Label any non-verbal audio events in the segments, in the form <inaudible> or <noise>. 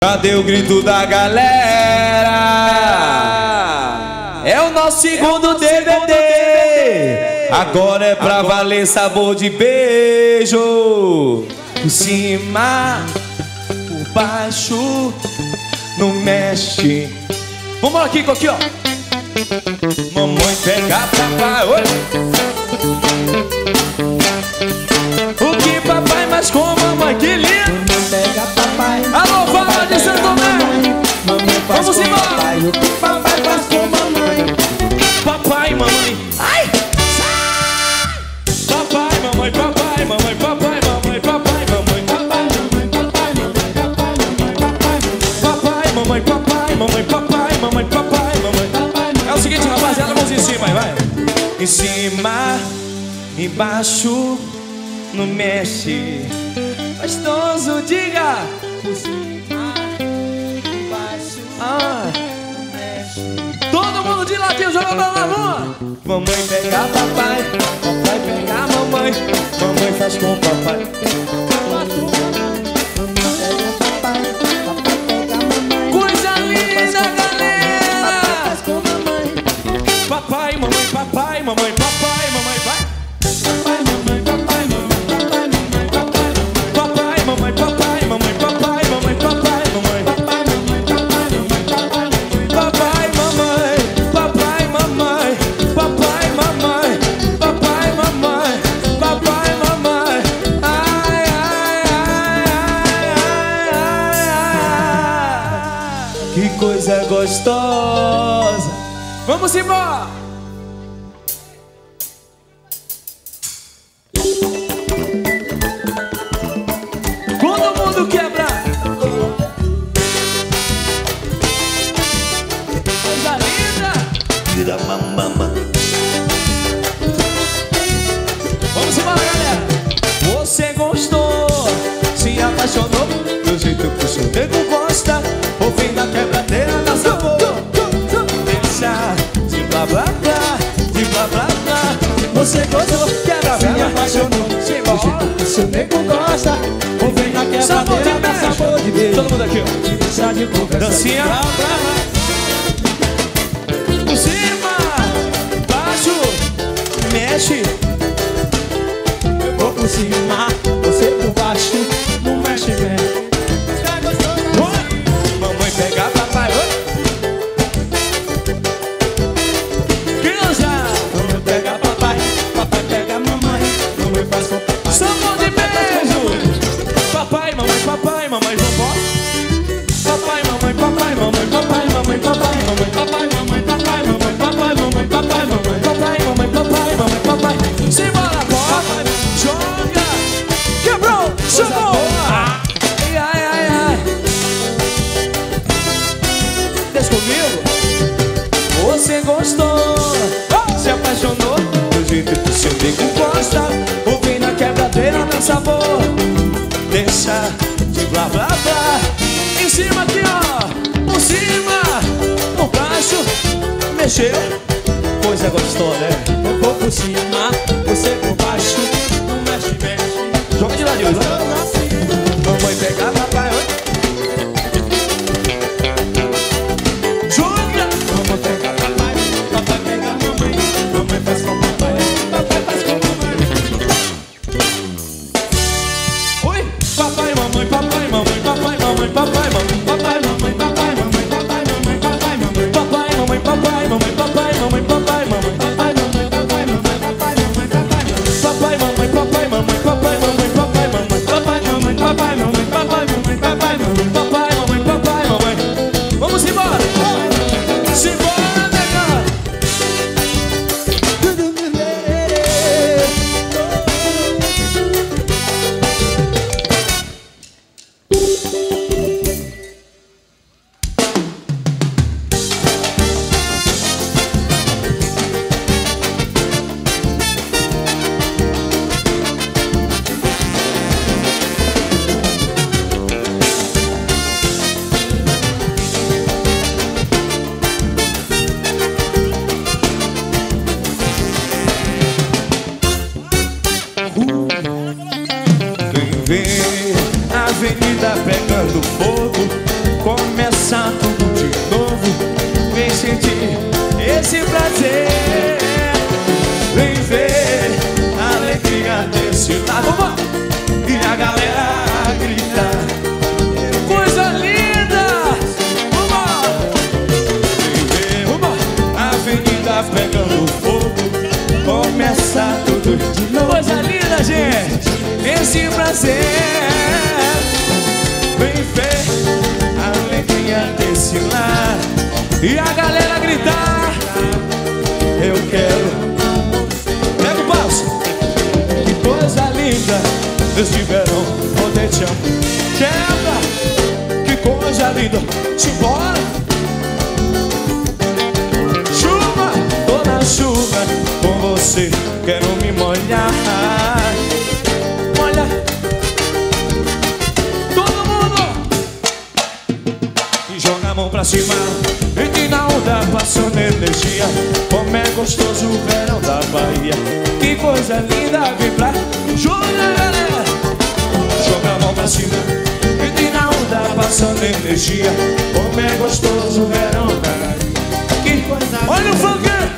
Cadê o grito da galera? É o nosso segundo DVD. Agora é pra valer sabor de beijo. Por cima, por baixo, não mexe. Vamos aqui, aqui, ó. Mamãe pega papai, oi. O que papai mais com mamãe, que lindo. Pega papai. Alô, de Santo Tomé. Mamãe Vamos embora. papai. Papai faz com mamãe? Papai, mamãe. Ai! Papai, mamãe, papai, mamãe, papai, mamãe, papai, mamãe, papai, Mamãe, papai, mamãe, papai, mamãe, papai, papai, mamãe, papai, mamãe, papai, mamãe, papai, mamãe. É o seguinte, rapaziada, vamos em cima, vai. Em cima, embaixo, não mexe. Gostoso, diga. baixo, Ah. Todo mundo de ladinho jogando na rua. Mamãe pega papai, papai pega mamãe, mamãe faz com papai. Coisa linda, galera! faz com mamãe. Papai, mamãe, papai, mamãe, papai, mamãe, vai. Coisa gostosa. Vamos embora. Todo mundo quebra. Coisa linda. Vira mamama. Vamos embora, galera. Você gostou, se apaixonou do jeito que o seu nego gosta. Ouvindo a quebradeira Você gostou, quebra Se vela. apaixonou, do jeito que seu nego gosta. Ouve na Sabor de quebradeira, dá sabor de beijo. Todo mundo aqui, ó. Deixa de conversa. Dancinha. Por cima, baixo, mexe. Eu vou por cima, Esse prazer. Vem ver a alegria desse lar E a galera gritar Eu quero Pega o passo. Que coisa linda Neste verão poder te amar Quebra. Que coisa linda. Simbora. Chuva Tô na chuva Com você Quero me molhar cima E que na onda passando energia Como é gostoso o verão da Bahia. Que coisa linda pra Joga galera Joga a mão pra cima. E que na onda passando energia Como é gostoso o verão da Bahia. Que coisa Olha o funk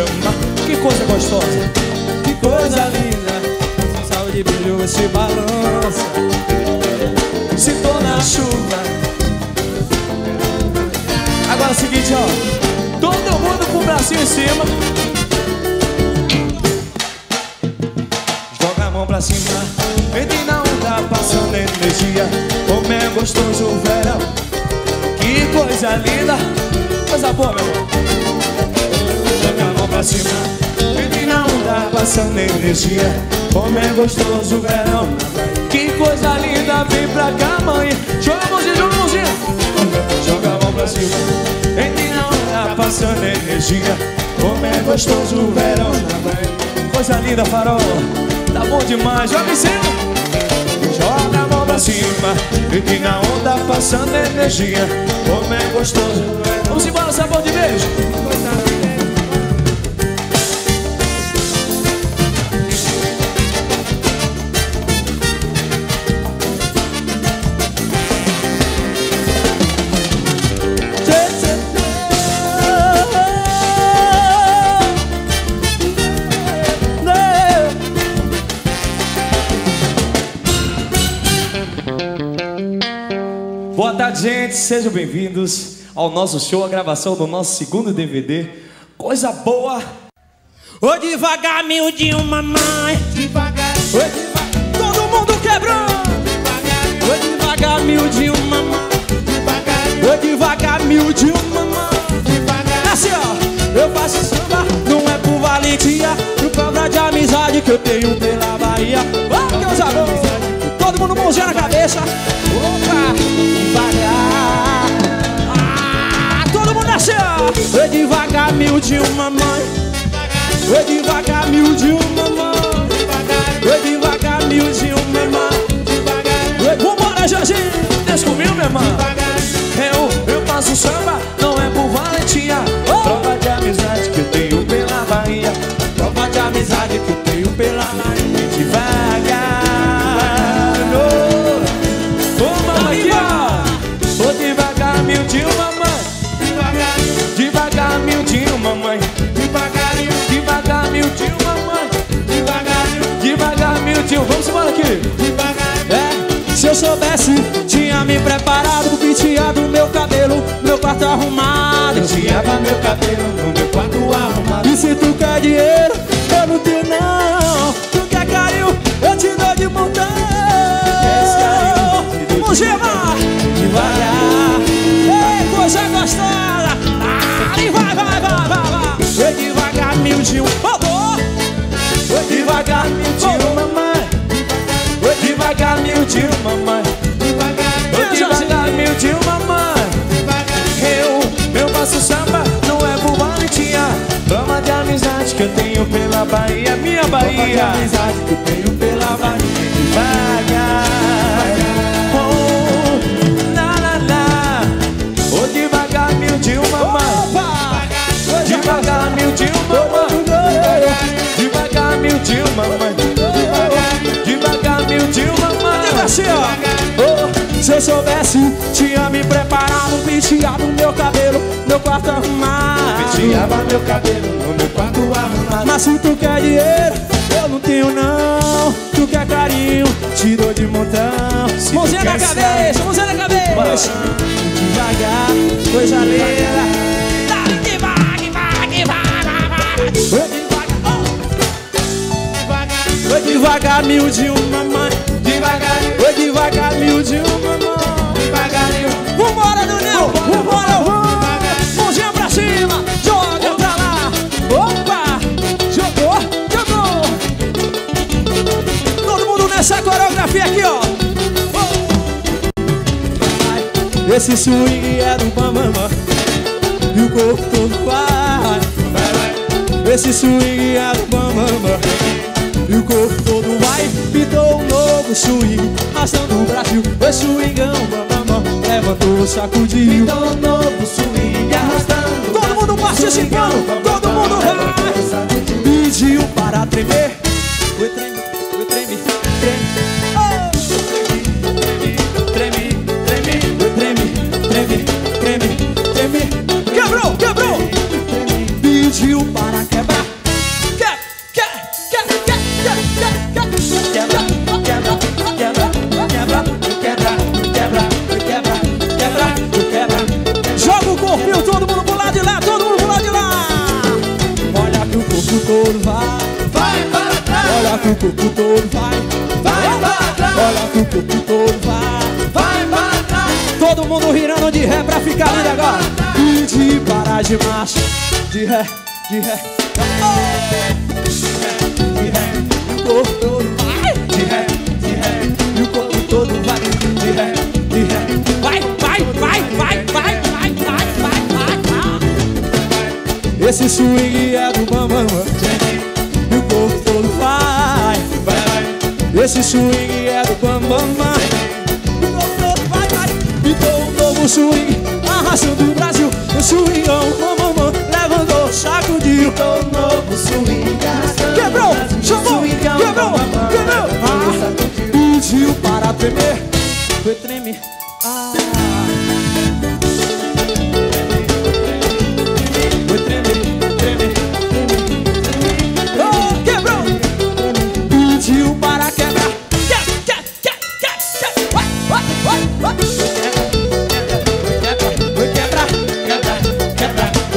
amar Que coisa gostosa, que coisa linda. Saúde, brilho, se balança Se tô na chuva. Agora é o seguinte, ó. Todo mundo com o bracinho em cima. Joga a mão pra cima. Entre na onda passando energia. Como é gostoso o verão. Que coisa linda. Coisa boa, meu irmão Joga a mão pra cima Entre na onda passando energia. Como é gostoso o verão. Que coisa linda Vem pra cá, mãe. Joga a mãozinha, joga a mãozinha Joga a mão pra cima. Entre na onda passando energia. Como é gostoso o verão Coisa linda, farol. Tá bom demais, joga em cima. Joga a mão pra cima. Entre na onda passando energia. Como é gostoso Vamos embora, sabor de beijo gente. Sejam bem-vindos ao nosso show, a gravação do nosso segundo DVD. Coisa boa. Ô devagar, miudinho, mamãe. Devagar, Ô devagar, todo mundo quebrou. Ô devagar, miudinho, mamãe. Devagar, Ô devagar, miudinho, mamãe. Devagar, Assim ó, eu faço samba, não é por valentia Por causa de amizade que eu tenho pela Bahia mundo mãozinha na cabeça. Opa, devagar. Ah, Todo mundo assim Ô devagar, miudinho, mamãe Ô devagar, miudinho, mamãe Ô devagar, miudinho, mamãe devagar, Ô, Vambora, Jorginho. Comigo, minha irmã. Eu, eu faço samba, soubesse, tinha me preparado Penteado meu cabelo, meu quarto arrumado. Penteava meu cabelo no meu quarto arrumado. E se tu quer dinheiro, eu não tenho não. Tu quer carinho, eu te dou de montão. Vamos gemar, devagar. Ei, coisa gostosa. Ah, e vai, vai, vai, vai, vai. Ei, devagar, miudinho, oh, oh. Ei, devagar pagar mil de mamãe. Vou te pagar mil de mamãe. Eu, meu passo samba não é bobanitinha Fama de amizade que eu tenho pela Bahia Minha Bahia Fama de amizade que eu tenho pela Bahia. Devagar. Oh, na na na. Oh, devagar mil de mamãe. Devagar mil de mamãe. Devagar mil de mamãe. Diga assim, ó. Oh, se eu soubesse, tinha me preparado, penteado meu cabelo, meu quarto arrumado. Penteava meu cabelo no meu quarto arrumado. Mas se tu quer dinheiro, eu não tenho não. Tu quer carinho, te dou de montão. Se Mãozinha na cabeça, mãozinha na cabeça. Devagar, coisa linda. Devagar, mil de uma mãe. Devagarinho, Oi devagar, mil de uma mãe. devagarinho. Vambora, Daniel! Vambora! Mãozinha pra cima! Joga pra lá! Opa! Jogou! Jogou! Todo mundo nessa coreografia aqui, ó! Vai. Esse swing é do Bambamba E o corpo todo vai Esse swing é do Bambamba E o corpo todo vai Pintou um novo swing Ação do Brasil O swingão Bambamba Levantou, sacudiu Então um novo swing arrastando. Todo mundo participando, todo mundo vai. Pediu para tremer. Foi treme, Olha que o corpo todo vai. vai para trás, Olha corpo todo vai. vai para trás. Todo mundo virando de ré pra ficar lindo agora. E de parar de marcha. De ré, de ré. De ré, e o corpo todo vai. De ré, de ré. E o corpo todo vai. De ré, de ré. Vai, vai, vai, vai, vai, vai, vai, vai, vai, vai. Esse swing é do bambam. Esse swing é do bambam. Vai, vai, pintou um novo swing, arrasando o Brasil. O swingão, mamamã, levantou, sacudiu. Então um novo swing. Quebrou, chamou, quebrou, quebrou. Ah, pediu para tremer,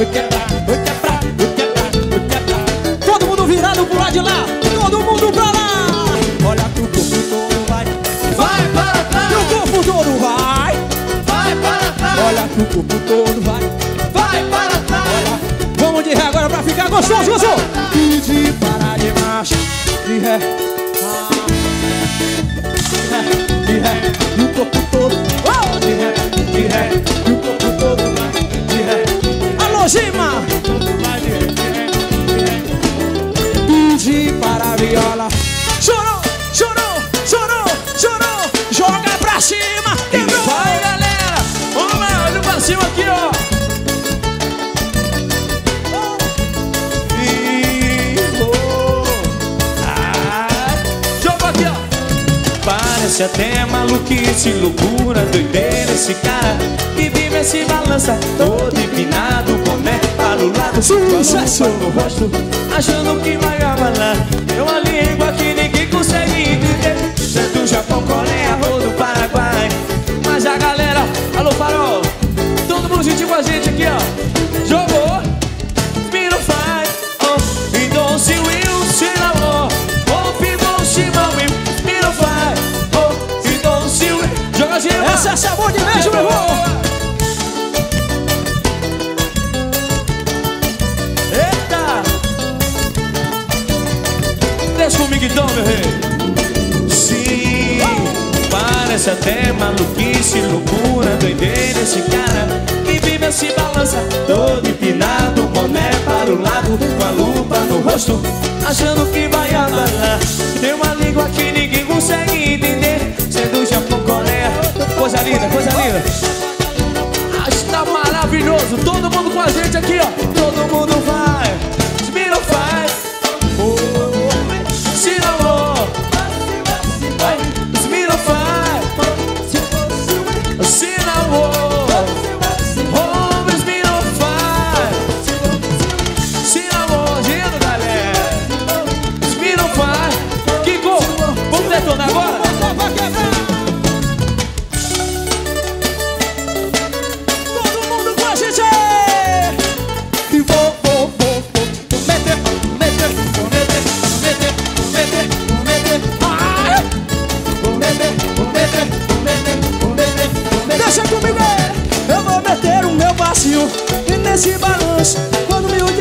foi quebrar, foi quebrar, foi quebrar, foi quebrar. Todo mundo virado pro lado de lá, todo mundo pra lá. Olha que o corpo todo vai, Vai para que trás, o corpo todo vai. vai para trás, Olha que o corpo todo vai. vai para trás. Vamos de ré agora pra ficar gostoso, gostoso. E de parar de marcha, de ré. Ah. De ré, de ré, e o corpo todo. Viola. Chorou, chorou, chorou, chorou. Joga pra cima. Quebrou. Vai galera, vamos lá, olha pra cima aqui ó. Vivo. Ah, joga aqui ó. Parece até maluquice, loucura, doideira esse cara que vive se balança todo empinado, boné para o lado, Sucesso. no rosto, achando que vai abalar. É uma língua que ninguém consegue entender. É do Japão, Coreia ou do Paraguai. Mas a galera, alô farol, todo mundo juntinho com a gente aqui, ó. Jogou, não faz, oh, e don't see will, se não, oh, people, se me não faz, oh, e don't see will. Joga assim, Essa é sabor de beijo, meu irmão. Comigo então, meu rei. Sim, parece até maluquice, loucura, doideira esse cara que vive se balança, todo empinado, boné para o lado, com a lupa no rosto, achando que vai abalar. Tem uma língua que ninguém consegue entender, sendo Japão, Coreia. Coisa linda, coisa linda. Está maravilhoso, todo mundo com a gente aqui, ó. Todo mundo vai, e nesse balanço quando me olhei.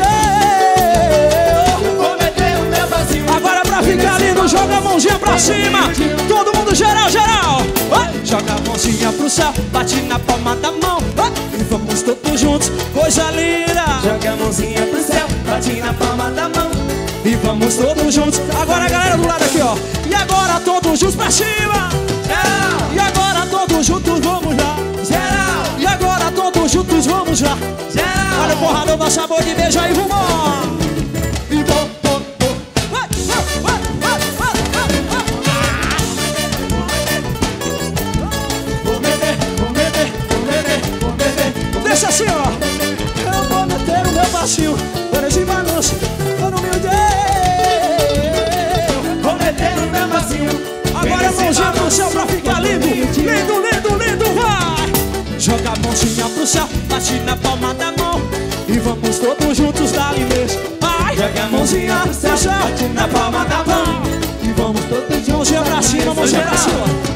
Vou meter o meu vazio. Agora pra ficar lindo, joga a mãozinha pra cima. Todo mundo geral, geral. Joga a mãozinha pro céu, bate na palma da mão. Vai. E vamos todos juntos, coisa linda. Joga a mãozinha pro céu, bate na palma da mão. E vamos todos juntos. Agora a galera do lado aqui, ó. E agora todos juntos pra cima. E agora todos juntos vamos lá. Juntos vamos lá. geral. Olha o porradão da sabor de beijo aí, vamos! E vou, vou, vou. Vai, vai, vai, vai, vai, vai, vai. Vou meter, vou meter, vou meter, vou meter. Deixa assim, ó. Eu vou meter o meu passinho por esse balanço. Eu não me odeio. Vou meter o meu vazio. Agora mãozinha pro céu pra ficar lindo. Lindo, bate na palma da mão. E vamos todos juntos dar beijo. Vai. Joga a mãozinha pro céu, bate na palma da mão. E vamos todos juntos. Mãozinha pra cima, mãozinha pra cima.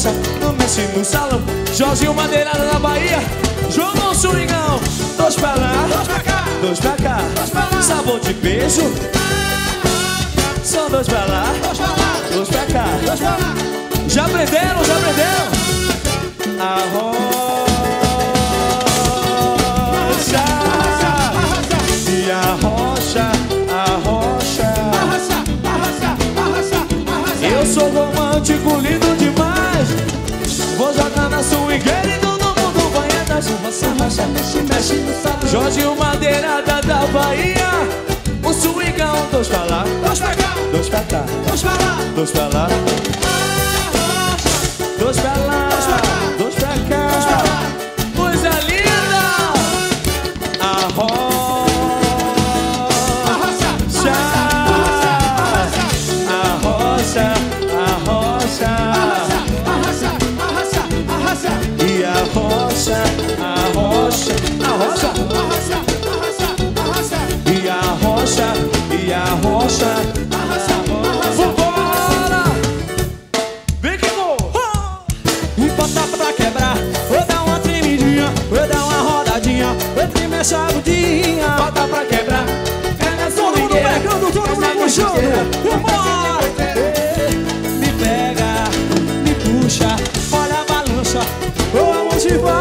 No roça, no mexe no salão Jorginho Madeirada na Bahia João Swingão Dois pra lá, dois pra cá. Sabor de beijo. São dois pra lá, dois pra cá. Já aprenderam, já aprenderam? A rocha E a rocha, a rocha Eu sou romântico, lindo na swingueira e todo mundo vai atrás. Roça, rocha, mexe, mexe no salão Jorge, o madeirada da Bahia. O swingão, dois pra lá Dois pra cá, Dois pra cá, dois pra lá. dois pra lá. Dois pra lá, dois pra rocha. Arrasa, arrasa, Vambora! Vem que vou! Uh! Empata pra quebrar, vou dar uma tremidinha, vou dar uma rodadinha, vou tremer chavidinha. bota pra quebrar, é na Todo mundo pegando, todo mundo é puxando. Vambora! Me pega, me puxa, olha a balança, vamos embora.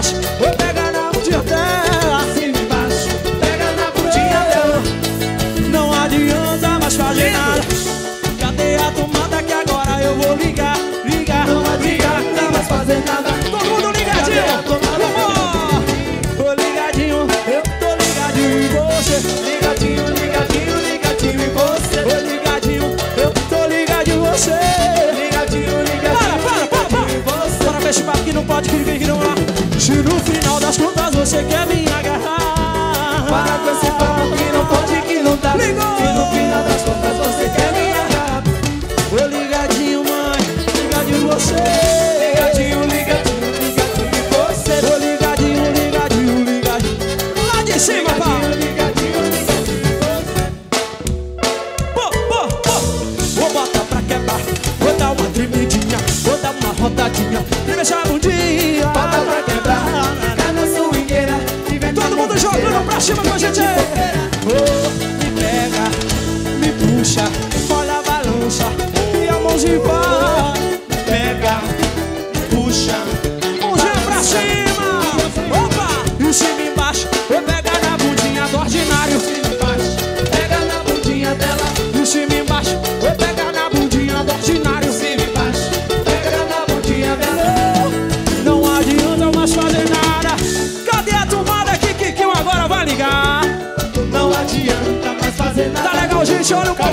embaixo, vou pegar na bundinha dela. Cima embaixo, pega na bundinha dela. Não adianta mais fazer nada. Cadê a tomada que agora eu vou ligar? Ligar, não adianta mais fazer nada. Todo mundo ligadinho. Tô ligadinho, eu tô ligadinho em você. Ligadinho, ligadinho, ligadinho em você. Tô ligadinho, eu tô ligadinho em você. Ligadinho, ligadinho. Para, para, para, para. Bora, fechar o papo que não pode viver. Se no final das contas você quer me agarrar. Para com esse papo que não pode, que não dá Ligou! Se no final das contas você quer me agarrar Ô ligadinho, mãe, ligadinho você.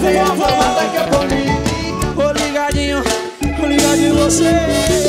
Povo Cadê a tomada que eu? Ô ligadinho, ô ligadinho você.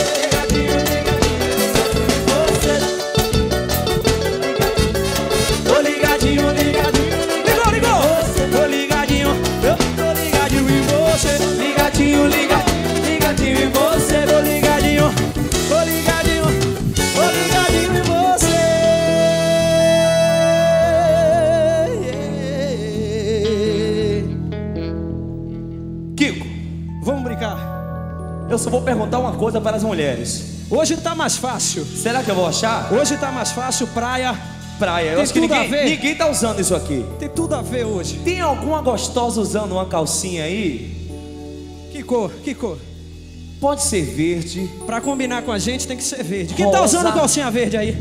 Só vou perguntar uma coisa para as mulheres Hoje tá mais fácil. Será que eu vou achar? Hoje tá mais fácil, praia. Praia, eu Tem acho que tudo a ninguém, ver. ninguém tá usando isso aqui Tem tudo a ver hoje. Tem alguma gostosa usando uma calcinha aí? Que cor? Que cor? Pode ser verde Pra combinar com a gente tem que ser verde. Quem tá Rosa. usando calcinha verde aí?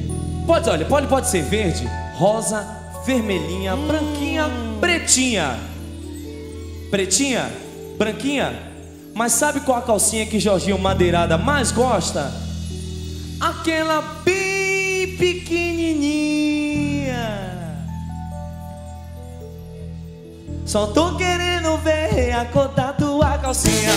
Pode, olha, pode, pode ser verde, rosa, vermelhinha, branquinha, pretinha. Pretinha, branquinha. Mas sabe qual a calcinha que Jorginho Madeirada mais gosta? Aquela bem pequenininha. Só tô querendo ver a cor da tua calcinha.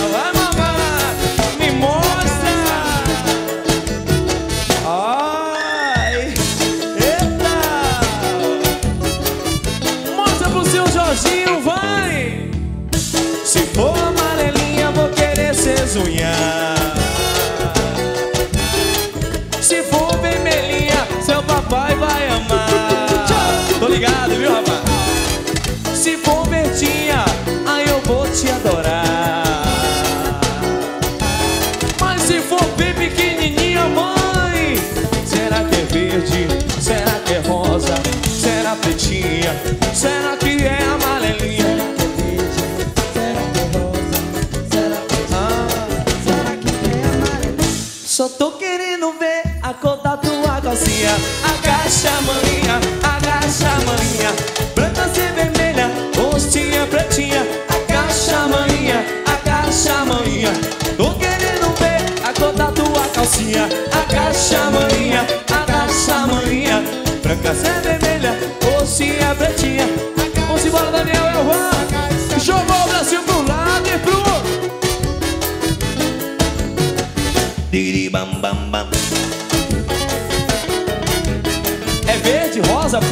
Zunhar. Se for vermelhinha, seu papai vai amar. Tô ligado, viu, rapaz? Se for verdinha, aí eu vou te adorar. Mas se for bem pequenininha, mãe, será que é verde? Será que é rosa? Será pretinha? Agacha a maninha, agacha a maninha. Branca ser vermelha, rostinha pretinha. Agacha a maninha, agacha a maninha. Tô querendo ver a cor da tua calcinha. Agacha a maninha, agacha a maninha. Branca ser vermelha, rostinha pretinha. Vamos embora, Daniel, eu vou.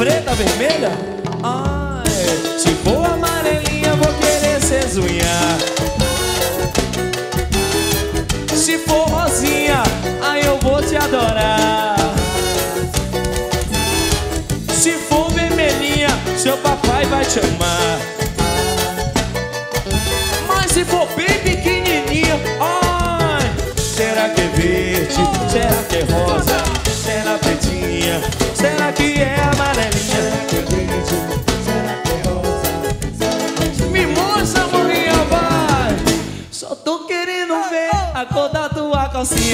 Preta, vermelha? Ai, se for amarelinha, vou querer zunhar. Se for rosinha, aí eu vou te adorar. Se for vermelhinha, seu papai vai te amar. Mas se for bem pequenininha, ai, será que é verde? Será que é rosa? Será pretinha? Será que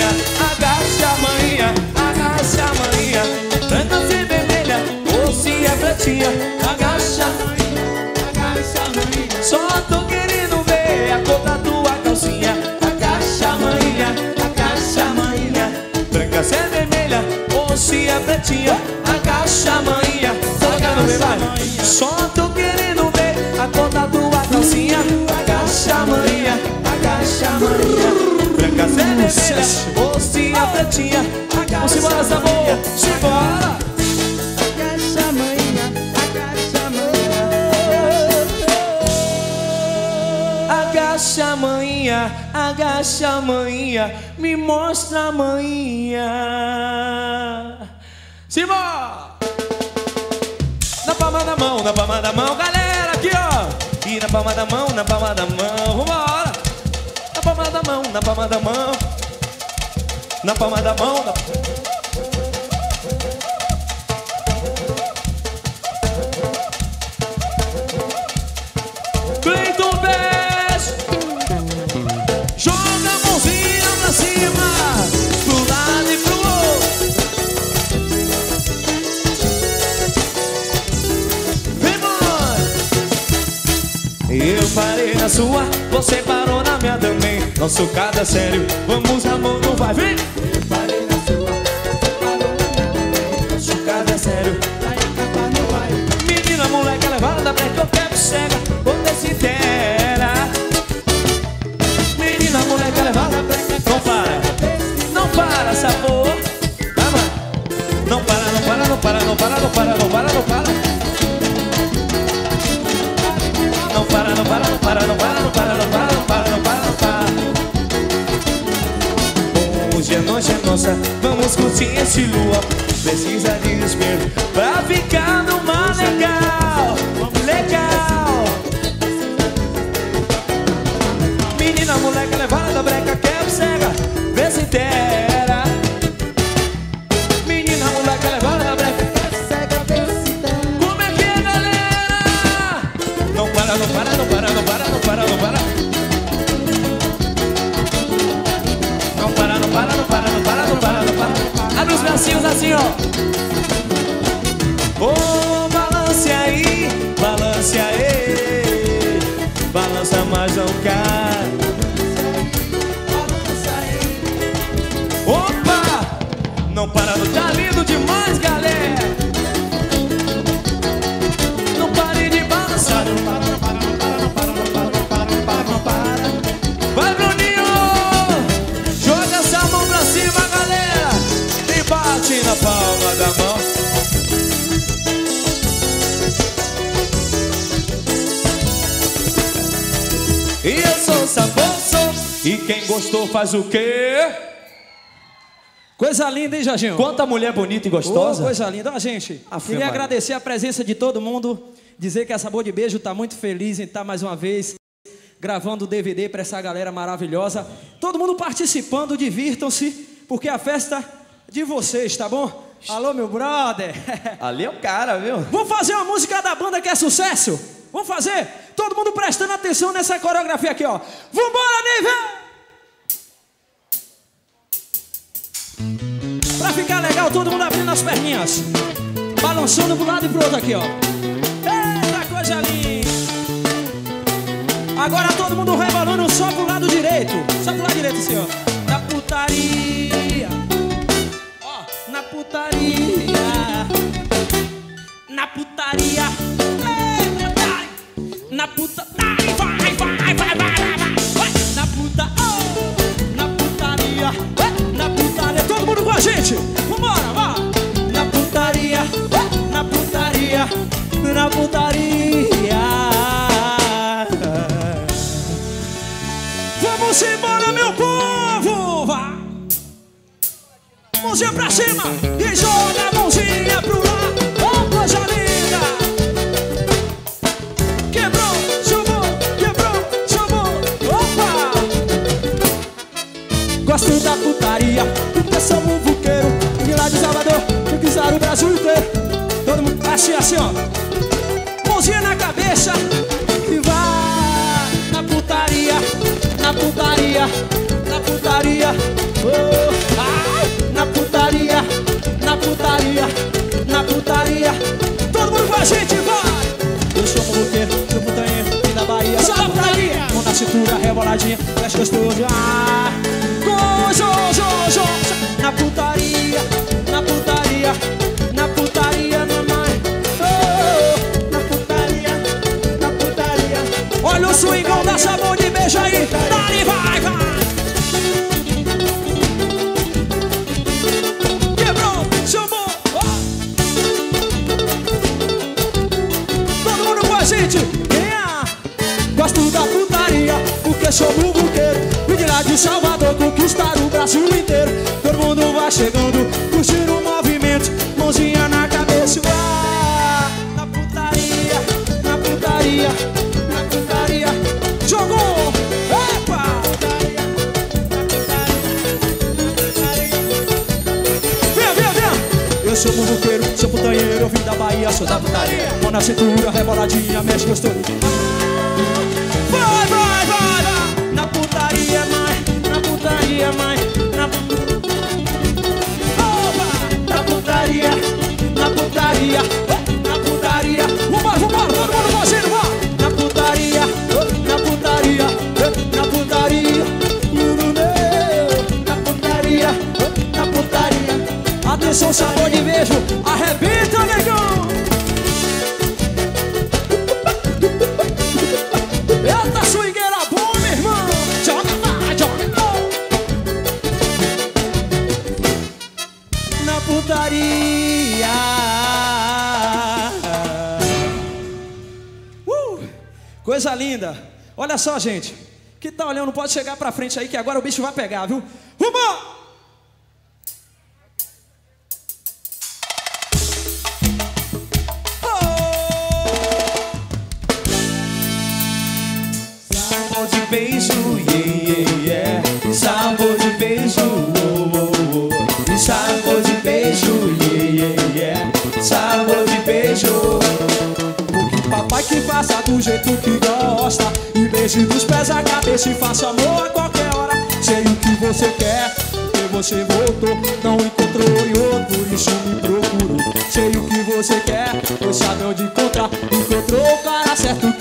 Agacha a maninha, agacha a maninha. Branca se vermelha, ou se é pretinha. Agacha a maninha, agacha a maninha. Só tô querendo ver a cor da tua calcinha. Agacha a maninha, agacha a maninha. Branca se vermelha, ou se é pretinha. Agacha a maninha, só tô querendo ver a cor da tua calcinha. Agacha a maninha, agacha a maninha. Branca se é vermelha, mocinha pretinha. Vamos embora, sabor, simbora. Agacha amanhã, agacha amanhã. Agacha a manhã, agacha a manhã, me mostra a manhã. Simbora! Na palma da mão, na palma da mão, galera, aqui ó. E na palma da mão, palma da mão, na... Cleiton Bess Joga a mãozinha pra cima. Pro lado e pro outro. Vem, mãe. Eu parei na sua Você parou na minha também. Nosso caso é sério Vamos, amor, não vai Vem! Curtir esse lua Precisa de espelho pra ficar numa Legal Gostou faz o quê? Coisa linda, hein, Jorginho? Quanta mulher bonita e gostosa. Ô, coisa linda. Ó, gente, Ave queria Maria. agradecer a presença de todo mundo, dizer que a Sabor de Beijo está muito feliz em estar mais uma vez gravando o DVD para essa galera maravilhosa. Todo mundo participando, divirtam-se, porque a festa de vocês, tá bom? Alô, meu brother. <laughs> Ali é o cara, viu? Vamos fazer uma música da banda que é sucesso? Vamos fazer? Todo mundo prestando atenção nessa coreografia aqui, ó. Vambora, nível! Pra ficar legal, todo mundo abrindo as perninhas. Balançando pro lado e pro outro aqui, ó. Eita, coisa linda! Agora todo mundo rebolando só pro lado direito. Só pro lado direito, assim, Mãozinha pra cima Coisa linda. Olha só, gente. Que tá olhando, pode chegar para frente aí que agora o bicho vai pegar, viu? Rumo! Sabor de beijo, yeah, yeah. Sabor de beijo. Oh, oh, oh. Sabor de beijo, yeah, yeah, yeah. Sabor de beijo. O que papai que faça do jeito que Desde dos pés à cabeça e faço amor a qualquer hora. Sei o que você quer, porque você voltou. Não encontrou em outro, isso me procurou. Sei o que você quer, pois sabe onde encontrar. Encontrou o cara certo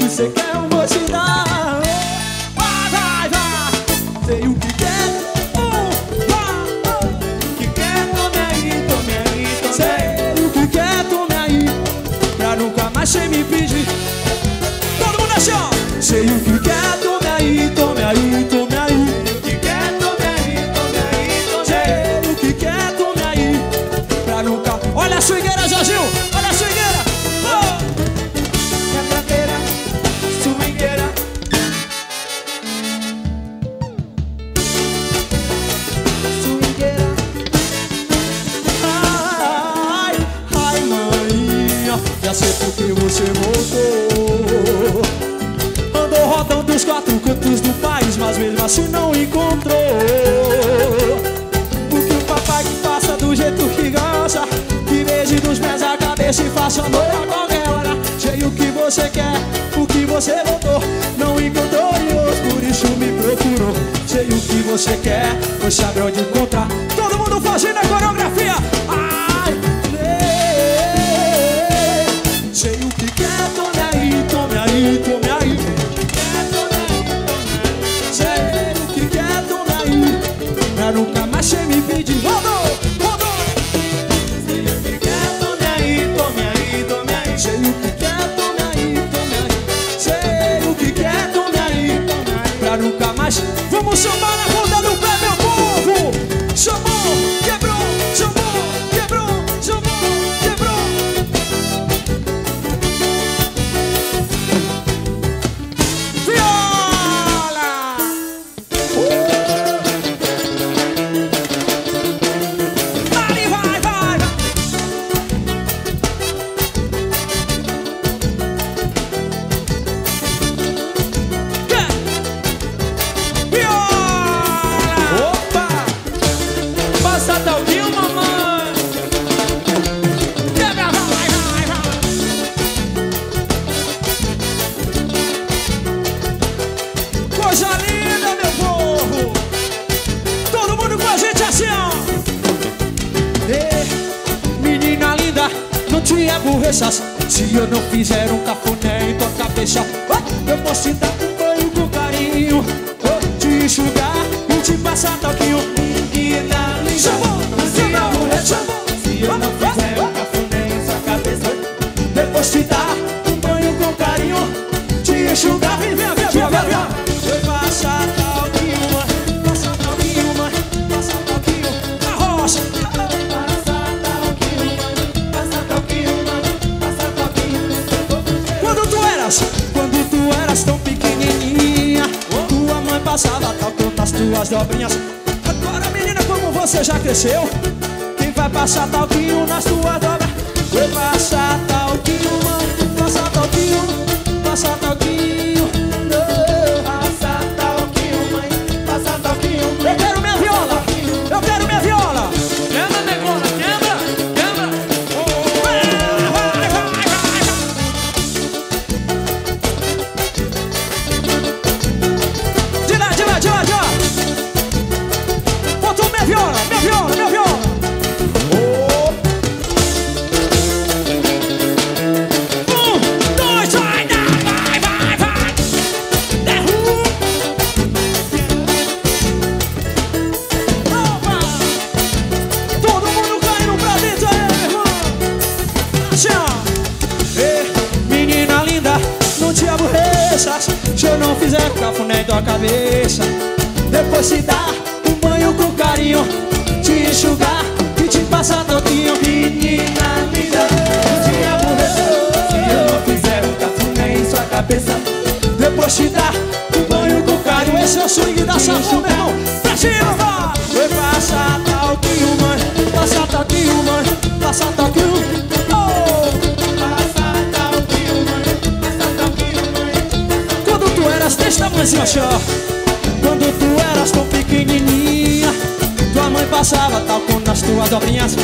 dobrinhas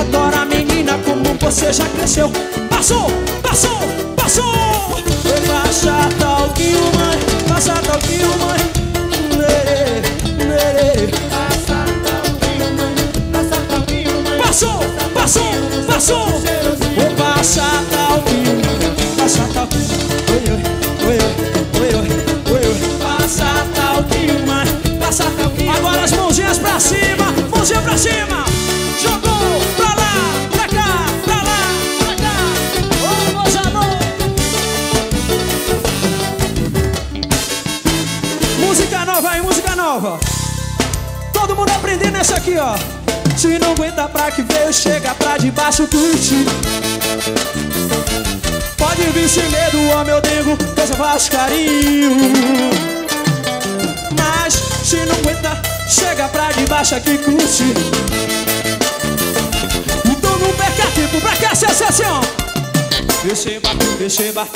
Agora menina, como você já cresceu. Passou, passou, passou. Foi passar talquinho, mãe talquinho, mãe. Lê, lê, lê. Passou, passou, passou Vou passar talquinho Passar talquinho Oi, oi, oi, oi, oi, oi, oi mãe. Agora as mãozinhas pra cima Mãozinha pra cima mundo aprendendo essa aqui, ó. Se não aguenta pra que veio, chega pra debaixo curtir. Pode vir sem medo, ó meu que eu faço carinho. Mas se não aguenta, chega pra debaixo aqui curtir. Então não perca tempo pra se sensação. Receba, receba,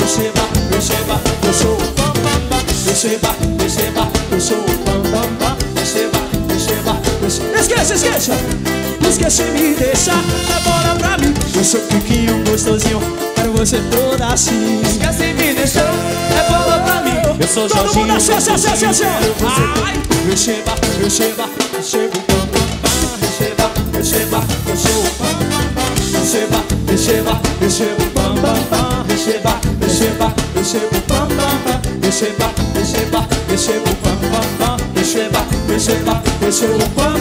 receba, receba, eu sou o bam bam bam. Receba, receba, eu sou o bam bam bam. Receba, receba, receba. Esqueça, esqueça. Esquece me deixa, dá bola pra mim. Eu sou piquinho gostosinho, quero você toda assim. Esquece me deixou, é bola pra mim. Eu sou Todo Jorginho. mundo assim, assim, assim, assim, assim. quero você Ai, receba, receba, receba o bam bam bam. Receba, receba, eu sou o bam bam bam. Receba, receba, receba o bam. Receba, receba, receba o bam. Receba, receba, receba o bam.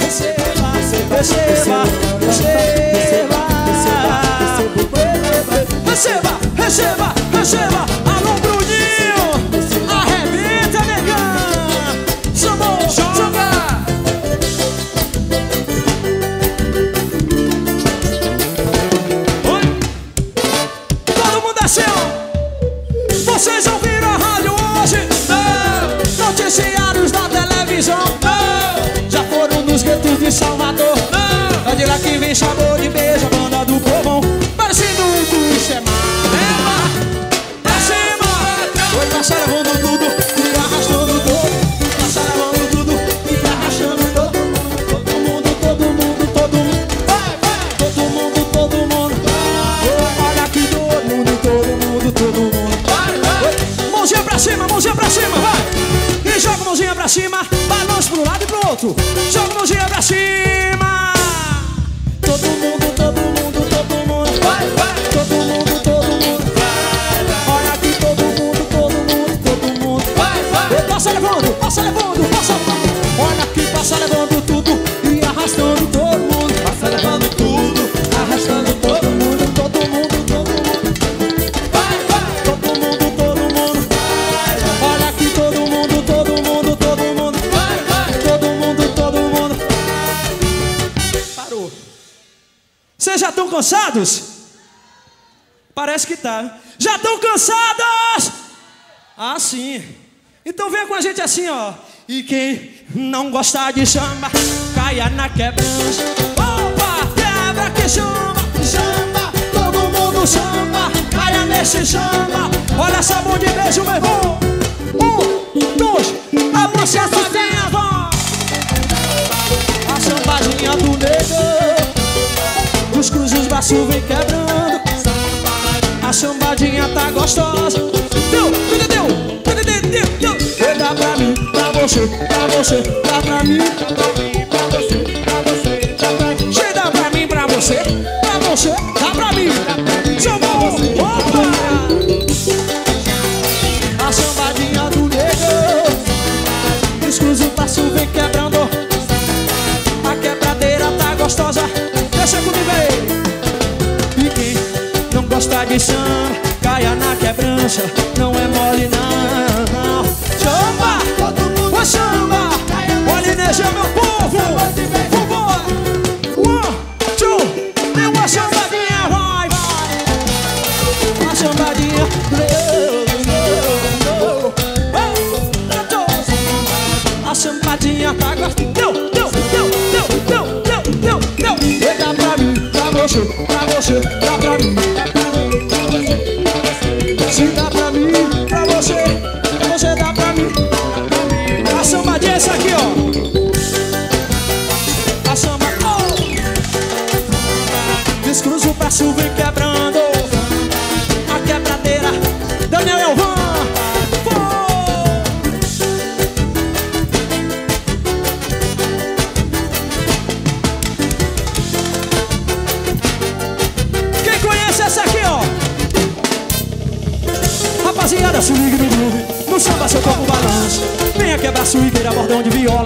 Receba, receba, receba. Receba, receba, receba, receba, receba, receba, receba. Alô, Bruninho, cansados? Parece que tá. Já estão cansados? Ah, sim. Então vem com a gente assim, ó. E quem não gosta de samba, caia na quebrança. Opa, quebra que chama, samba, todo mundo samba, caia nesse samba. Olha essa mão de beijo, meu irmão. Um, dois, a moça sozinha, vão. A sambadinha do negro, braços vem quebrando. A sambadinha tá gostosa. Deu, deu, deu, deu, pra mim, pra você, pra você, dá pra mim, pra você, pra você, dá pra mim. Dá pra mim, pra você, pra você, dá pra mim. Chamou, opa! Gosta caia na quebrança, não é mole não. Samba, todo mundo o samba, Polinésia meu povo. Vambora. One, deu uma sambadinha, vai, vai. Uma sambadinha. A sambadinha tá gostando. Deu, deu, deu, deu, deu, deu, deu. E dá pra mim, pra você, pra você, pra mim.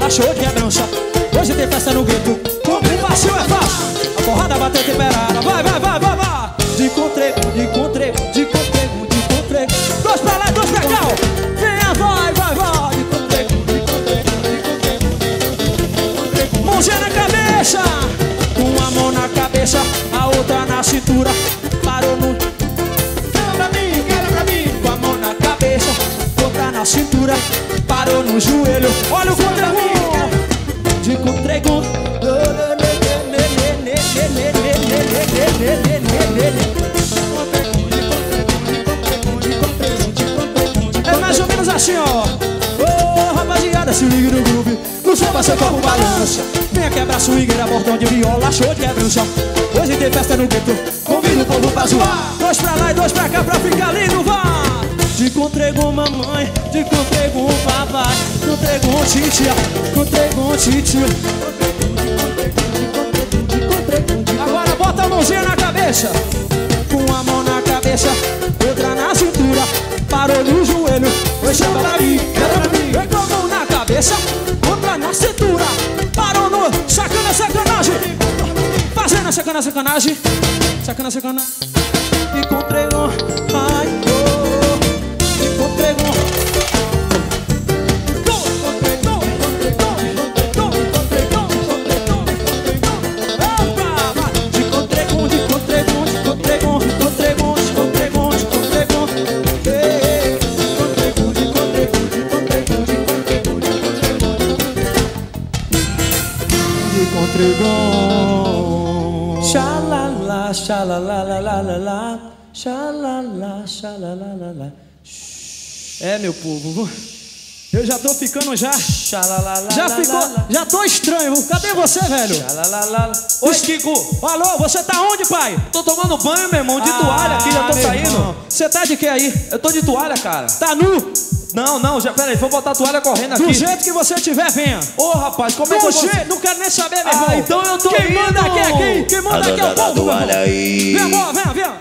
Bordão de viola sacana, sacanagem Sacana, sacanagem xalalalala, xalala, xalalalala É, meu povo, eu já tô ficando já Já ficou, já tô estranho, cadê você, velho? Oi, Kiko. Alô, você tá onde, pai? Tô tomando banho, meu irmão, de toalha aqui, já tô saindo. Você tá de que aí? Eu tô de toalha, cara. Tá nu? Não, não, já, pera aí, vou botar a toalha correndo Do aqui. jeito que você tiver, venha. Ô, rapaz, como é que Do eu vou... jeito, não quero nem saber, meu Ah, irmão. então eu tô Quem indo. manda aqui é quem? Quem manda aqui é o povo, meu irmão. aí. Vem, amor, vem, vem.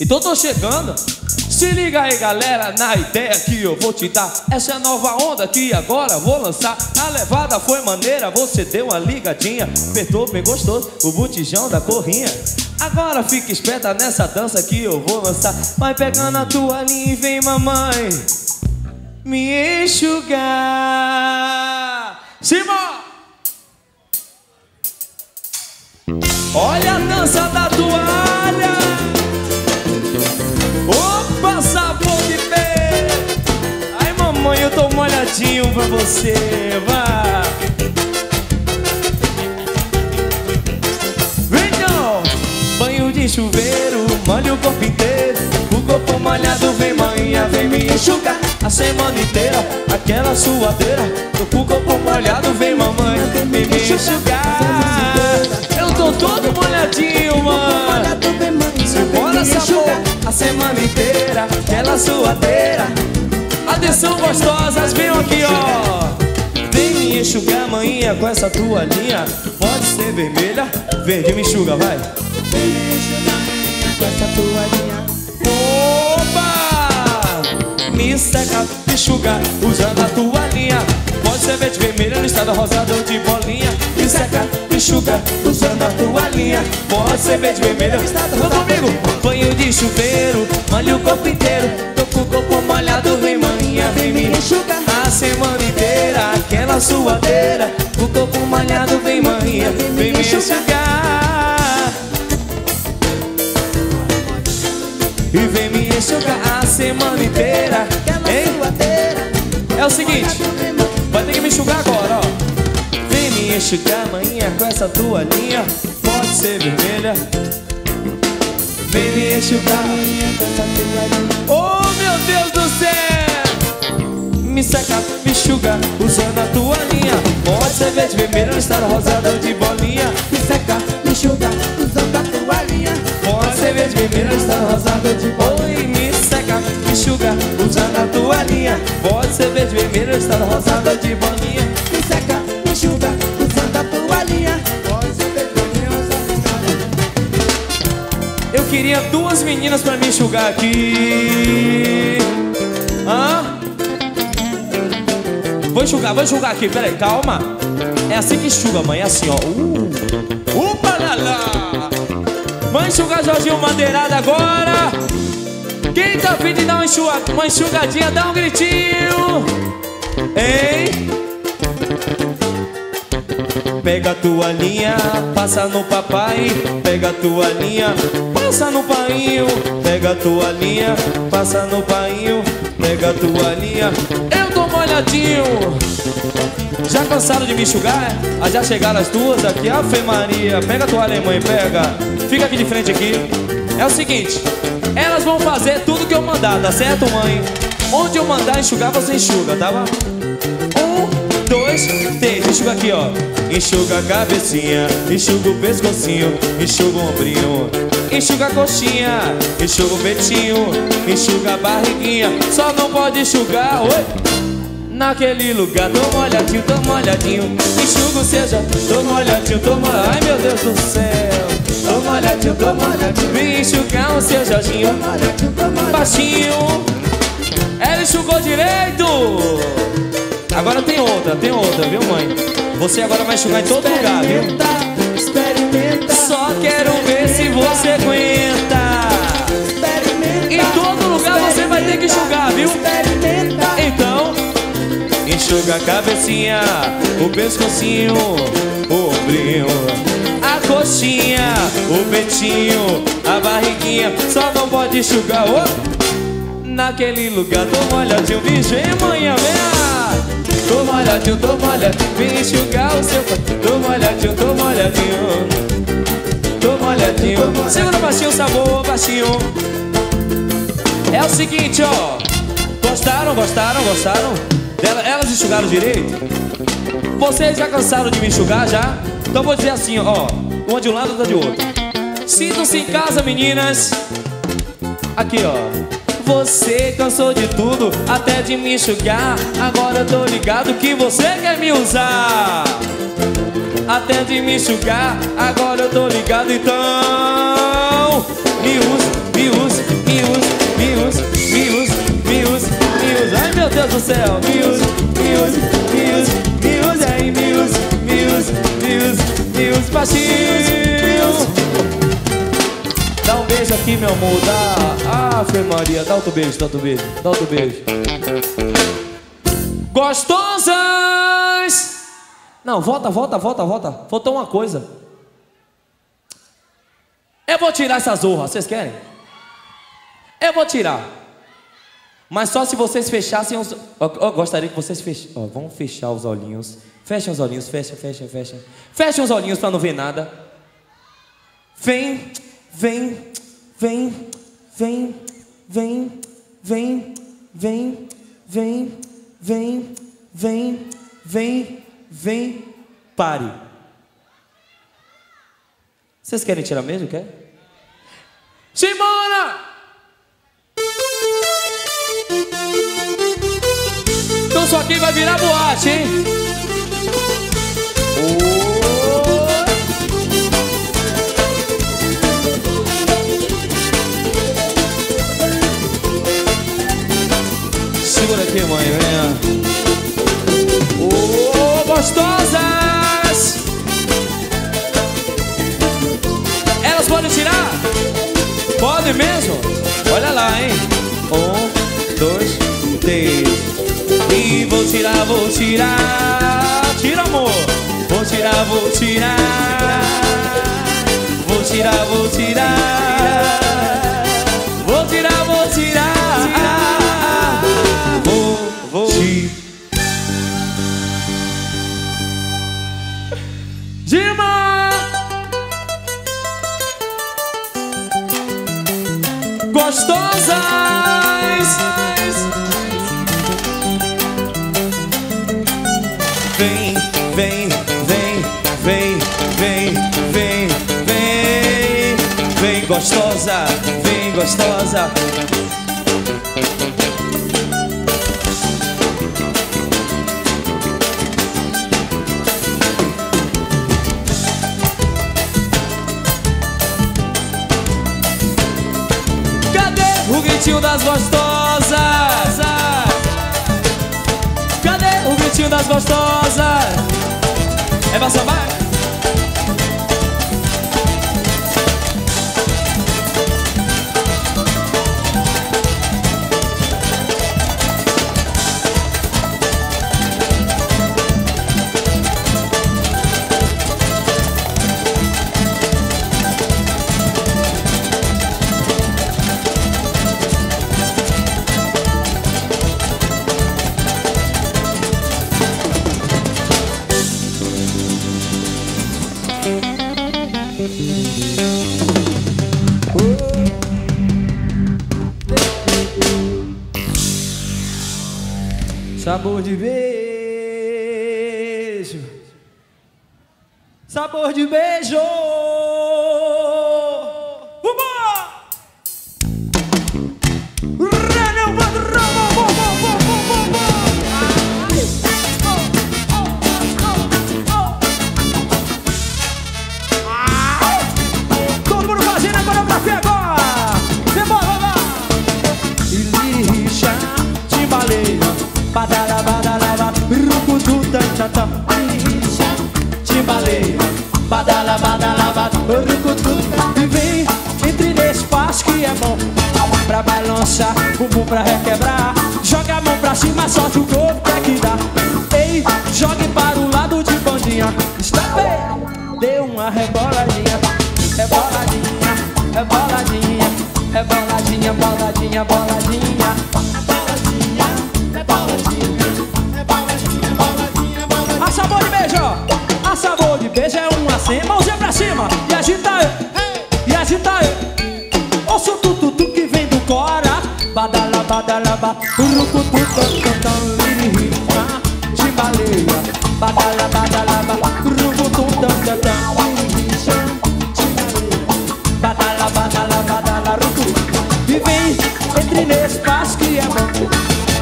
Então tô chegando. Se liga aí, galera, na ideia que eu vou te dar. Essa é a nova onda que agora vou lançar. A levada foi maneira, você deu uma ligadinha. Apertou bem gostoso o botijão da corrinha. Agora fica esperta nessa dança que eu vou lançar. Vai pegando a tua linha e vem, mamãe, me enxugar. Simão! Olha a dança da toalha. Opa, sabor de pé. Ai, mamãe, eu tô molhadinho pra você, vai. Então, banho de chuveiro, molha o corpo inteiro. O corpo molhado vem manhã, vem me enxugar a semana inteira. Aquela suadeira, tô com o corpo molhado, vem mamãe, vem me enxugar. Eu tô todo molhadinho, mano. Bora sabor a semana inteira, aquela suadeira. Atenção gostosas, venham aqui, ó. Vem me enxugar, manhã, com essa toalhinha. Pode ser vermelha, verde me enxuga, vai. Opa! Me seca, me enxuga, usando a toalhinha. Pode ser verde, vermelha, listada rosada ou de bolinha. Me seca, me enxuga, usando a toalhinha. Pode ser verde, vermelha, listada Vamos comigo! Banho de chuveiro, molha o corpo inteiro. Tô com o corpo molhado, vem manhã, vem me enxugar. A semana inteira, aquela suadeira. O corpo molhado, vem manhã, vem me enxugar. E vem me enxugar a semana inteira. Hein? É o seguinte Vai ter que me enxugar agora, ó. Vem me enxugar amanhã com essa toalhinha Pode ser vermelha. Vem me enxugar. Amanhã com essa toalhinha Oh meu Deus do céu! Me seca, me enxuga usando a toalhinha Pode ser verde, vermelha, listada rosada ou de bolinha. Me seca, me enxuga usando a toalhinha Pode verde, vermelha, listada rosada de Oi, me seca, me enxuga usando a toalhinha ser verde, vermelha, listada rosada de bolinha Me seca, me enxuga usando a toalhinha vermelha, Eu queria duas meninas pra me enxugar aqui Hã? Vou enxugar, vou enxugar aqui, peraí, calma É assim que enxuga, mãe, é assim, ó uh. Upa, lá, lá. Vai enxugar Jorginho Madeirada agora. Quem tá afim de dar uma, enxuga, uma enxugadinha, dá um gritinho. Hein? Pega a toalhinha, passa no papai. Pega a toalhinha, passa no painho. Pega a toalhinha, passa no painho. Pega a toalhinha, eu tô molhadinho Já cansaram de me enxugar? Ah, já chegaram as duas aqui? Ave Maria, pega a toalha aí, mãe, pega Fica aqui de frente aqui. É o seguinte, elas vão fazer tudo que eu mandar, tá certo, mãe? Onde eu mandar enxugar, você enxuga, tá bom? Um, dois, três, enxuga aqui, ó. Enxuga a cabecinha, enxuga o pescocinho Enxuga o ombrinho, enxuga a coxinha Enxuga o peitinho, enxuga a barriguinha. Só não pode enxugar, oi? Naquele lugar, tô molhadinho, tô molhadinho Enxuga seja, tô molhadinho, tô molhadinho Ai meu Deus do céu molhadinho, tô molhadinho Vem enxugar o seu Jorginho. Baixinho. Ela enxugou direito. Agora tem outra, tem outra, viu mãe? Você agora vai enxugar em todo lugar, viu? Só quero ver se você aguenta. Em todo lugar você vai ter que enxugar, viu? Então Enxuga a cabecinha, o pescocinho, o ombrinho, a coxinha, o peitinho, a barriguinha. Só não pode enxugar oh, naquele lugar. Tô molhadinho, bicho, hein, manhã, vem Tô molhadinho, tô molhadinho, vem enxugar o seu pai. Tô molhadinho, tô molhadinho, tô molhadinho. Segura baixinho o sabor, baixinho. É o seguinte, ó. Gostaram, gostaram, gostaram? Elas enxugaram direito? Vocês já cansaram de me enxugar já? Então vou dizer assim, ó, uma de um lado, outra de outro. Sintam-se em casa, meninas. Aqui, ó. Você cansou de tudo, até de me enxugar. Agora eu tô ligado que você quer me usar. Até de me enxugar, agora eu tô ligado, então. Me use, me use, me use, me use, me use, me use, me use. Ai meu Deus do céu, me use, me use, me use, use, baixinho. Dá um beijo aqui, meu amor, dá. Ave Maria, dá outro beijo, dá outro beijo, dá outro beijo. Gostosas! Não, volta, volta, volta, volta. Faltou uma coisa. Eu vou tirar essa zorra, vocês querem? Eu vou tirar. Mas só se vocês fechassem os. Eu, gostaria que vocês fechassem. Ó, vamos fechar os olhinhos. Fechem os olhinhos, fecha, fecha, fecha. Fechem os olhinhos para não ver nada. Vem, vem, vem, vem, vem, vem, vem, vem, vem, vem, vem, vem, pare. Vocês querem tirar mesmo? Quer? Simona! Só aqui vai virar boate, hein? Segura aqui, mãe, venha. Ô, gostosas! Elas podem tirar? Podem mesmo? Olha lá, hein? Um, dois, três. Vou tirar, vou tirar. Tira, amor. Vou tirar, vou tirar. Vou tirar, vou tirar. Gostosa, vem gostosa. Cadê o gritinho das gostosas? Cadê o gritinho das gostosas? É pra sambar? Sabor de beijo. Sabor de beijo. É bom. Pra balançar, bumbum pra requebrar. Joga a mão pra cima, solte o corpo é que dá. Ei, jogue para o lado de bandinha. Está bem, dê uma reboladinha. Reboladinha, reboladinha, reboladinha, boladinha, boladinha. Boladinha, reboladinha, reboladinha, boladinha. A sabor de beijo, ó. A sabor de beijo é um assim, mãozinha pra cima. E agita e agita Badala, badala, ba Urucutu, tantantã, liririca Timbaleia. Badala, badala, ba Urucutu, tantantã, liririca Timbaleia. Badala, badala, badala, rucu. E vem, entre nesse passo que é bom.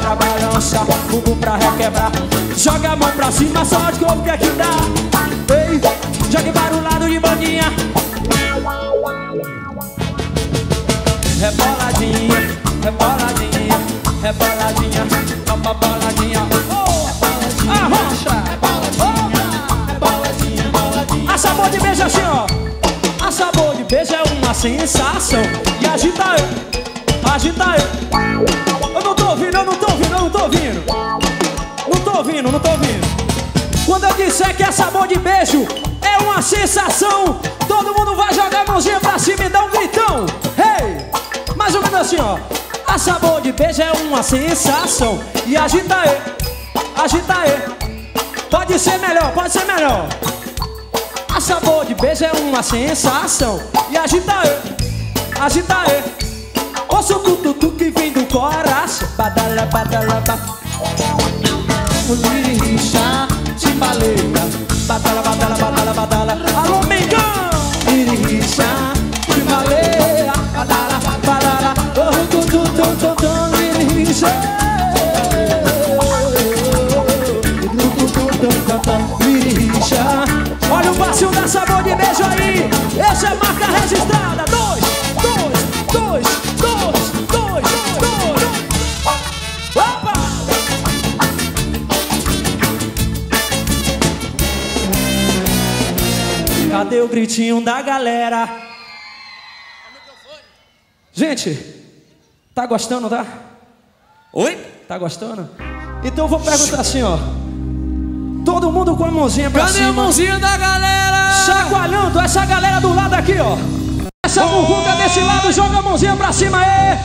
Pra balançar, bumbum pra requebrar. Joga a mão pra cima, só de corpo que é que dá. Ei, jogue para o lado de bandinha Reboladinha, reboladinha, reboladinha, uma boladinha. Oh, arrocha, reboladinha, reboladinha. A sabor de beijo é assim, ó. A sabor de beijo é uma sensação. E agita aí, agita aí. Eu não tô ouvindo, eu não tô ouvindo, eu não tô ouvindo. Não tô ouvindo, não tô ouvindo. Quando eu disser que é sabor de beijo é uma sensação, todo mundo vai jogar a mãozinha pra cima e dar um gritão. Hey! Mais ou menos assim, ó. A sabor de beijo é uma sensação. E agita aí, agita aí. Pode ser melhor, pode ser melhor. A sabor de beijo é uma sensação. E agita aí, agita aí. Ouça o tututu que vem do coração. Badala, badala, badala. Lixa, timbaleira. Badala, badala, badala, badala. Alô, Olha o passinho da sabor de beijo aí. Essa é marca registrada. Dois, dois, dois, dois, dois, dois. Opa! Cadê o gritinho da galera? Gente, tá gostando, tá? Oi? Tá gostando? Então eu vou perguntar assim, ó. Todo mundo com a mãozinha pra Cadê cima. a mãozinha da galera? Chacoalhando essa galera do lado aqui, ó. Essa burruca desse lado, joga a mãozinha pra cima aí.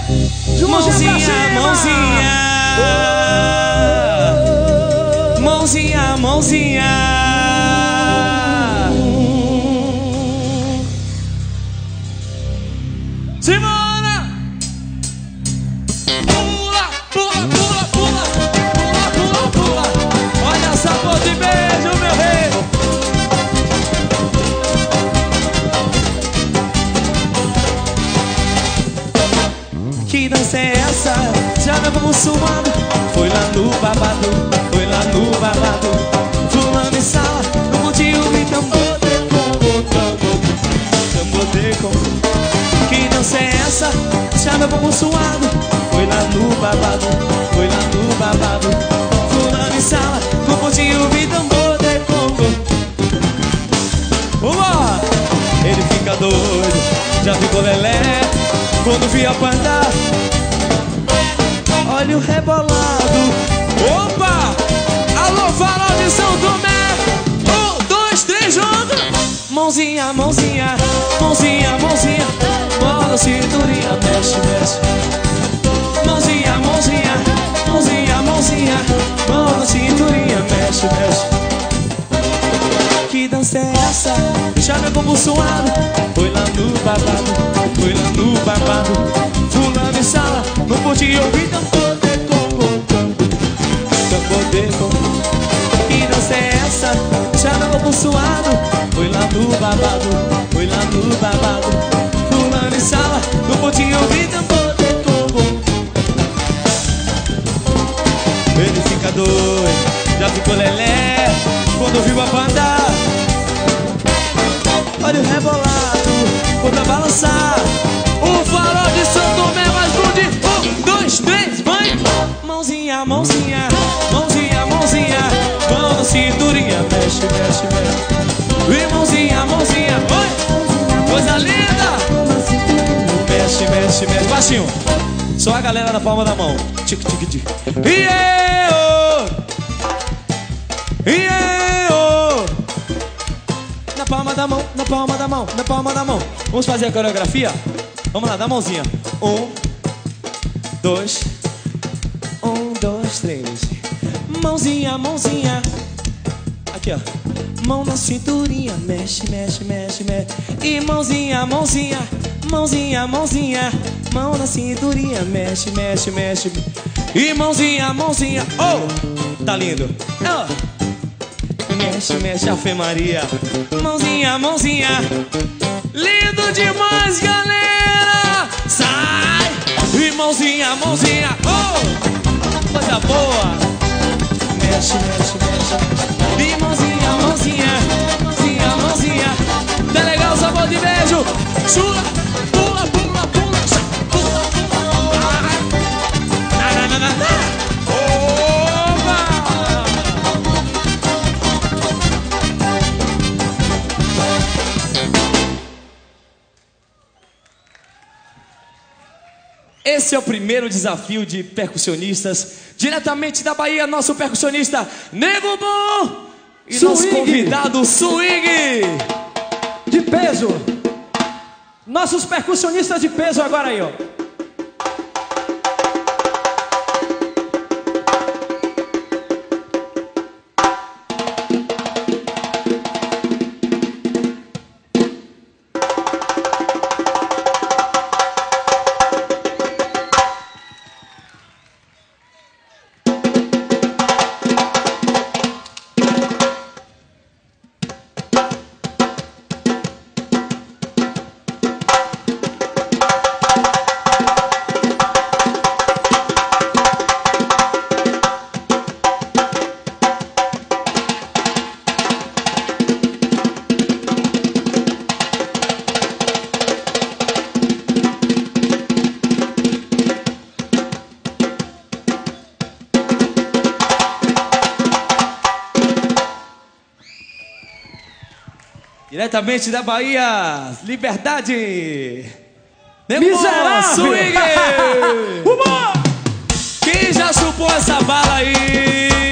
Mãozinha, pra cima. Mãozinha, mãozinha, mãozinha. Dança é essa? Já me vamos suando Foi lá no babado, foi lá no babado Fulano em sala, no mundinho me tambor de combo, tambor Tambor de combo Que dança é essa? Já me vamos suando Foi lá no babado, foi lá no babado Fulano em sala, no mundinho me tambor de combo Vambora! Ele fica doido, já ficou lelé Quando vi a panda Olha o rebolado. Opa! Alô, farol de São Tomé. Um, dois, três, joga. Mãozinha, mãozinha, mãozinha, mãozinha. Mão na cinturinha, mexe, mexe. Mãozinha, mãozinha, mãozinha, mãozinha. Mão na cinturinha, mexe, mexe. Que dança é essa? Já me como suado. Foi lá no babado, foi lá no babado sala, no pontinho ouvi tambor de congo Tambor de congo Que dança é essa? Já me como suado Foi lá no babado, foi lá no babado Fulano em sala, no pontinho ouvi tambor de congo ele fica doido, já ficou lelé Quando viu a banda Olha o rebolado, quando balançar O farol de São dois, três, vai Mãozinha, mãozinha, mãozinha, mãozinha Mão na cinturinha, mexe, mexe, mexe E mãozinha, mãozinha, oi Coisa linda Mexe, mexe, mexe Baixinho só a galera na palma da mão. Tic, tic, tic. Iê, Iê, Na palma da mão, na palma da mão, na palma da mão. Vamos fazer a coreografia? Vamos lá, dá a mãozinha. Um, dois, um, dois, três. Mãozinha, mãozinha. Aqui, ó. Mão na cinturinha, mexe, mexe, mexe, mexe. E mãozinha, mãozinha, mãozinha, mãozinha. Mão na cinturinha, mexe, mexe, mexe. E mãozinha, mãozinha, oh, tá lindo. Oh. Mexe, mexe, Ave Maria. Mãozinha, mãozinha. Lindo demais, galera. E mãozinha, mãozinha, oh, coisa boa. Mexe, mexe, mexe. E mãozinha, mãozinha, mãozinha, mãozinha. Tá legal o sabor de beijo. Chula, Esse é o primeiro desafio de percussionistas, diretamente da Bahia, nosso percussionista Nego Bom e nosso Swing. convidado Swing. De peso. Nossos percussionistas de peso agora aí, ó. Diretamente da Bahia, Liberdade. Miserável. Swing! <laughs> Humor! Quem já chupou essa bala aí?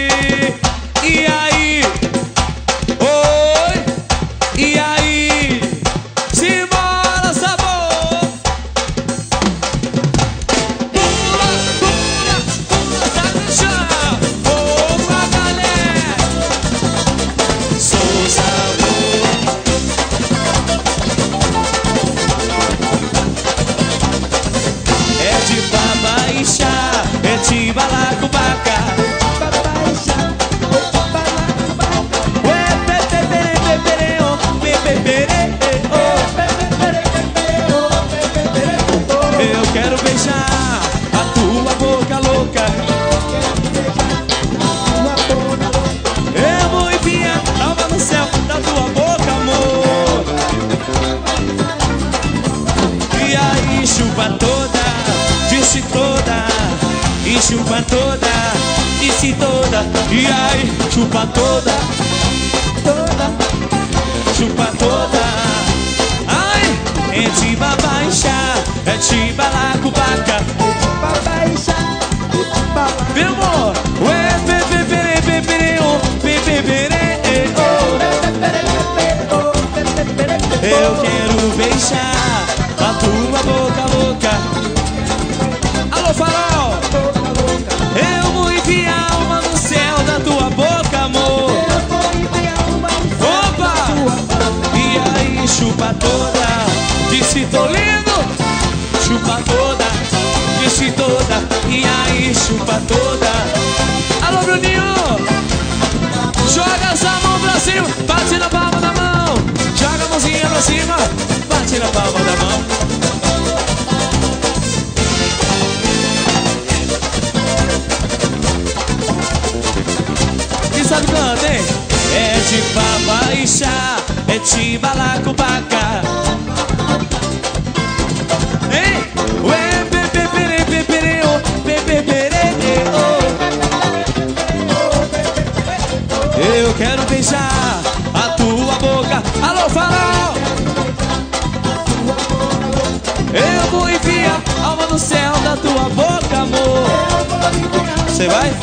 Você vai?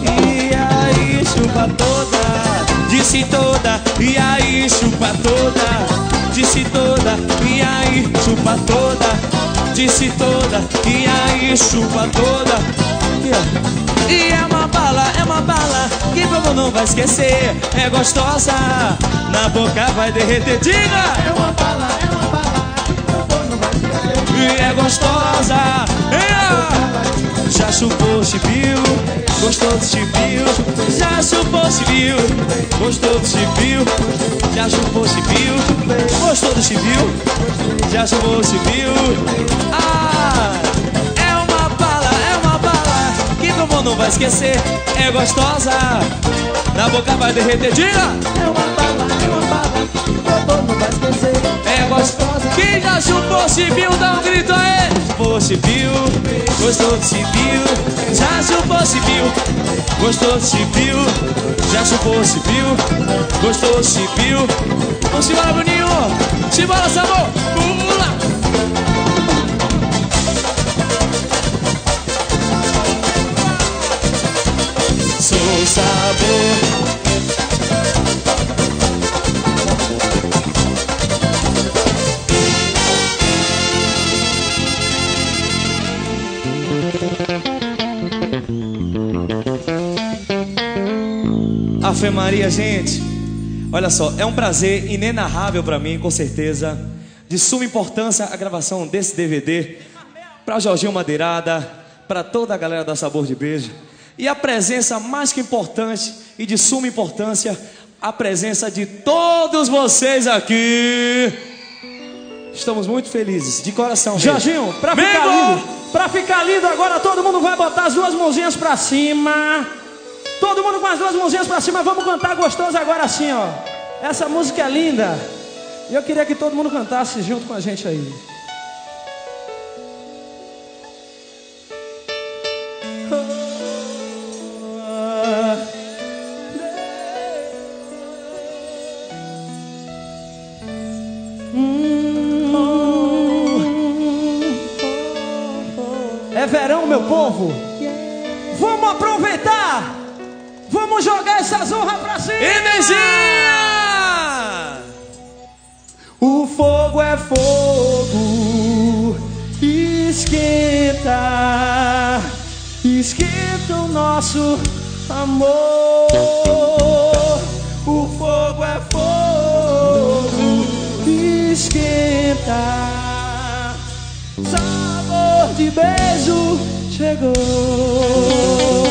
E aí, chupa toda, disse toda. E aí, chupa toda, disse toda. E aí, chupa toda, disse toda. E aí, chupa toda. E é uma bala, é uma bala que povo não vai esquecer. É gostosa, na boca vai derreter. Diga! É uma bala, é uma bala que povo não vai esquecer. E é gostosa, é. Já chupou, chibiu, gostou do chibiu. Já chupou, chibiu, gostou do chibiu. Já chupou, chibiu, gostou do chibiu. Já chupou, chibiu. Ah! É uma bala, é uma bala que o povo não vai esquecer. É gostosa, na boca vai derreter. Diga! É uma É gostosa. Quem já chupou chibiu, dá um grito aí. Chupou chibiu, gostou de chibiu. Já chupou chibiu, gostou de chibiu. Já chupou chibiu, gostou de chibiu. Vamos embora, Bruninho. Simbora, sabor. Pula. Sou sabor. Ave Maria, gente. Olha só, é um prazer inenarrável para mim, com certeza. De suma importância a gravação desse DVD. Para Jorginho Madeirada, para toda a galera da Sabor de Beijo. E a presença mais que importante e de suma importância, a presença de todos vocês aqui. Estamos muito felizes, de coração. Jorginho, pra ficar lindo, pra ficar lindo agora todo mundo vai botar as duas mãozinhas pra cima. Todo mundo com as duas mãozinhas para cima, vamos cantar gostoso agora assim, ó. Essa música é linda. E eu queria que todo mundo cantasse junto com a gente aí. É verão, meu povo. Vamos aproveitar. Vamos jogar essa zorra pra cima. Energia! O fogo é fogo, esquenta, esquenta o nosso amor. O fogo é fogo, esquenta, sabor de beijo chegou.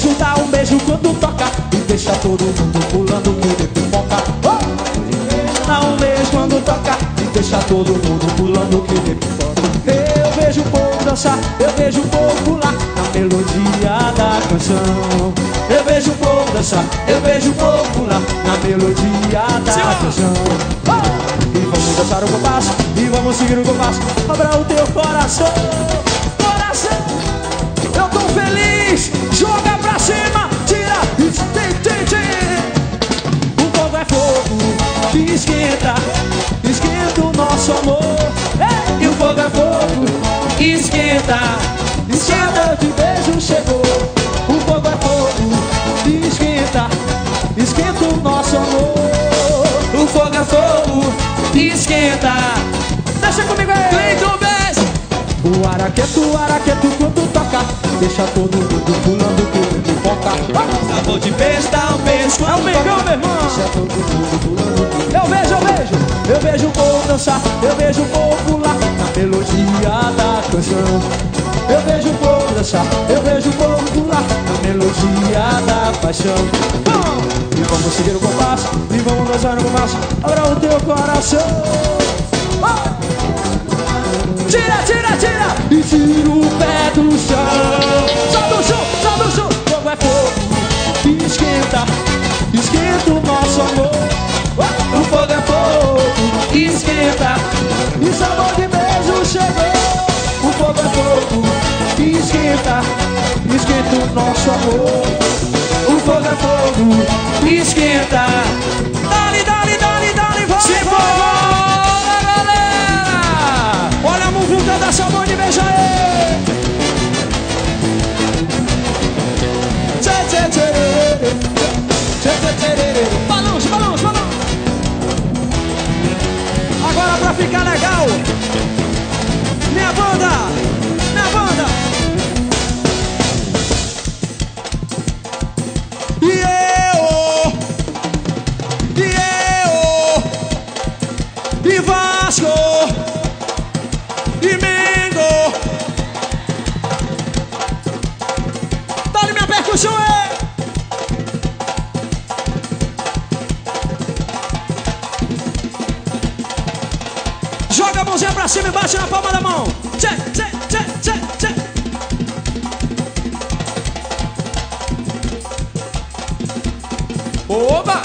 Beijo, dá um beijo quando toca. E deixa todo mundo pulando que pipoca oh! Dá um beijo quando toca. E deixa todo mundo pulando que pipoca Eu vejo o povo dançar, eu vejo o povo pular Na melodia da canção. Eu vejo o povo dançar, eu vejo o povo pular Na melodia da canção. Oh! E vamos dançar o compasso, e vamos seguir o compasso. Abra o teu coração esquenta, esquenta o nosso amor. E o fogo é fogo, esquenta, esquenta de beijo chegou. O fogo é fogo, que esquenta, esquenta o nosso amor. O fogo é fogo, esquenta. Deixa comigo aí. Cleiton Bess! O araqueto, o araqueto quando toca Deixa todo mundo pulando que nem pipoca Sabor de dá um beijo É o mengão, meu irmão. Eu vejo, eu vejo. Eu vejo o povo dançar. Eu vejo o povo pular. Na melodia da canção. Eu vejo o povo dançar. Eu vejo o povo pular. Na melodia da paixão! E vamos seguir o compasso. E vamos dançar no compasso. Abra o teu coração! Tira, tira, tira. E tira o pé do chão, Esquenta o nosso amor. O fogo é fogo que esquenta. E sabor de beijo chegou. O fogo é fogo que esquenta. Esquenta o nosso amor. O fogo é fogo que esquenta Balanço, balanço, balanço! Agora pra ficar legal! Minha banda! Bate na palma da mão. Tchê, tchê, tchê, tchê, tchê. Oba!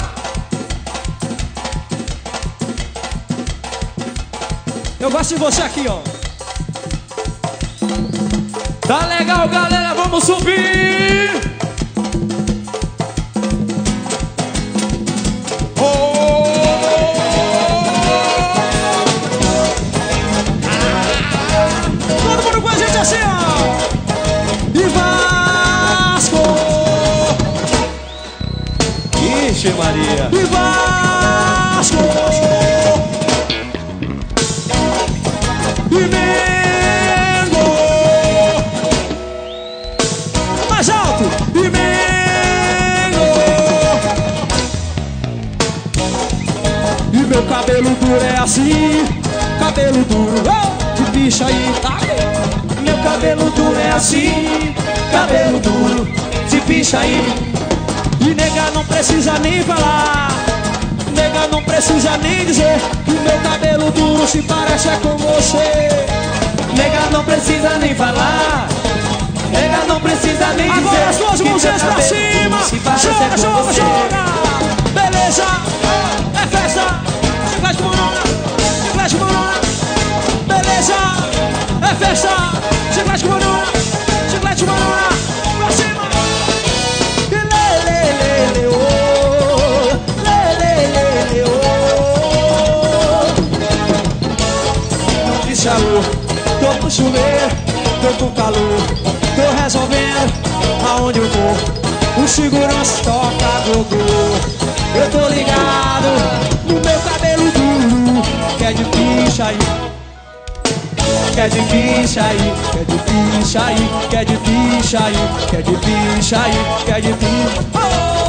Eu gosto de você aqui, ó. Tá legal, galera, vamos subir! Maria! E Vasco! E! Mais alto! E! E meu cabelo duro é assim, cabelo duro, oh, de bicha tá? Meu cabelo duro é assim, cabelo duro, de bicha aí. E nega não precisa nem falar Nega não precisa nem dizer Que meu cabelo duro se parece é com você Nega não precisa nem falar Nega não precisa nem dizer Agora as duas mãozinhas pra cima. Joga, é com joga, você. joga. Beleza. É festa. Chiclete morona. Chiclete morona. Beleza. É festa. Chiclete morona. Chiclete morona. Com chuveiro, tô com calor, tô resolvendo aonde eu vou. O segurança toca gogô. Eu tô ligado no meu cabelo duro, que é difícil aí. Que é difícil aí, que é difícil aí, que é difícil aí, que é difícil aí, que é difícil.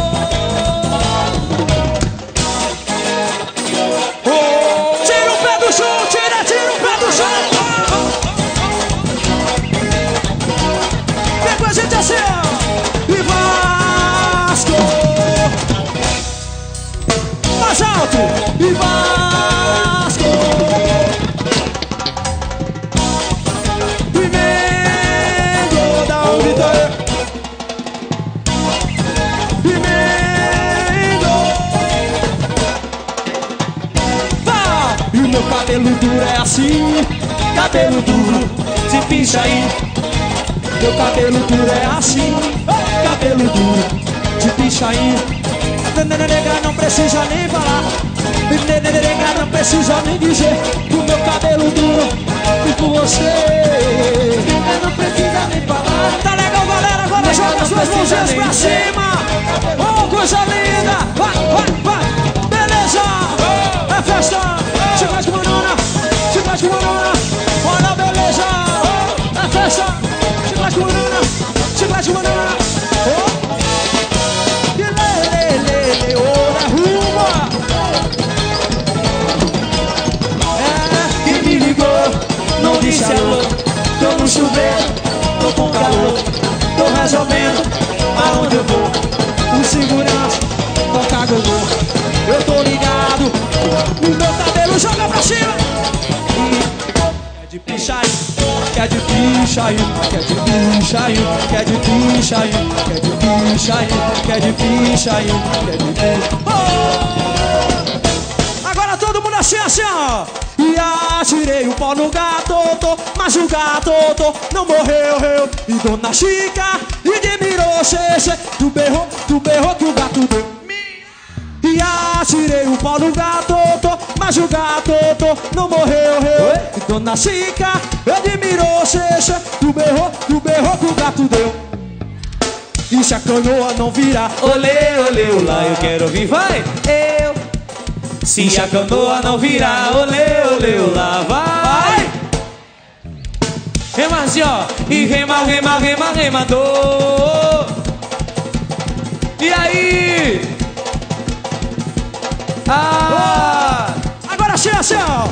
Cabelo duro é assim, cabelo duro, se pincha aí. Meu cabelo duro é assim, cabelo duro, se pincha aí. Nega não precisa nem falar, nega não precisa nem dizer. O meu cabelo duro e com você. Nega não precisa nem falar. Tá legal, galera? Agora joga suas mãozinhas pra cima. Oh, coisa linda! Vai, vai, vai! Beleza! É festa! Chiclete com banana! Chiclete com banana! Olha a beleza! É festa! Chiclete com banana! Chiclete com banana! Oh! E lê, lê, lê, lê, ora, ruma! É, me ligou, não disse alô Tô no chuveiro, tô com calor tô resolvendo no meu cabelo, joga pra cima. É de picha aí, que é de picha aí, que é de picha aí, que é de picha aí, que é de picha aí, que é de picha aí. Oh! Agora todo mundo assim, assim, ó. E atirei o pau no gato, tô, mas o gato tô, não morreu, eu. E dona Chica, e de mirou, cê, tu berrou, tu berrou que o gato deu. E atirei o pau no gato, tô, o gato tô, não morreu, eu. E dona Chica, admirou, cê, tu berrou, tu berrou que o gato deu. E se a canoa não virar, Olê, olê, olá, eu quero ouvir, vai. Eu. Se a canoa não virar, olê, olê, olá, vai. Rema assim, ó. E rema, rema, rema, remador E aí? Ah! Agora sim, assim, ó.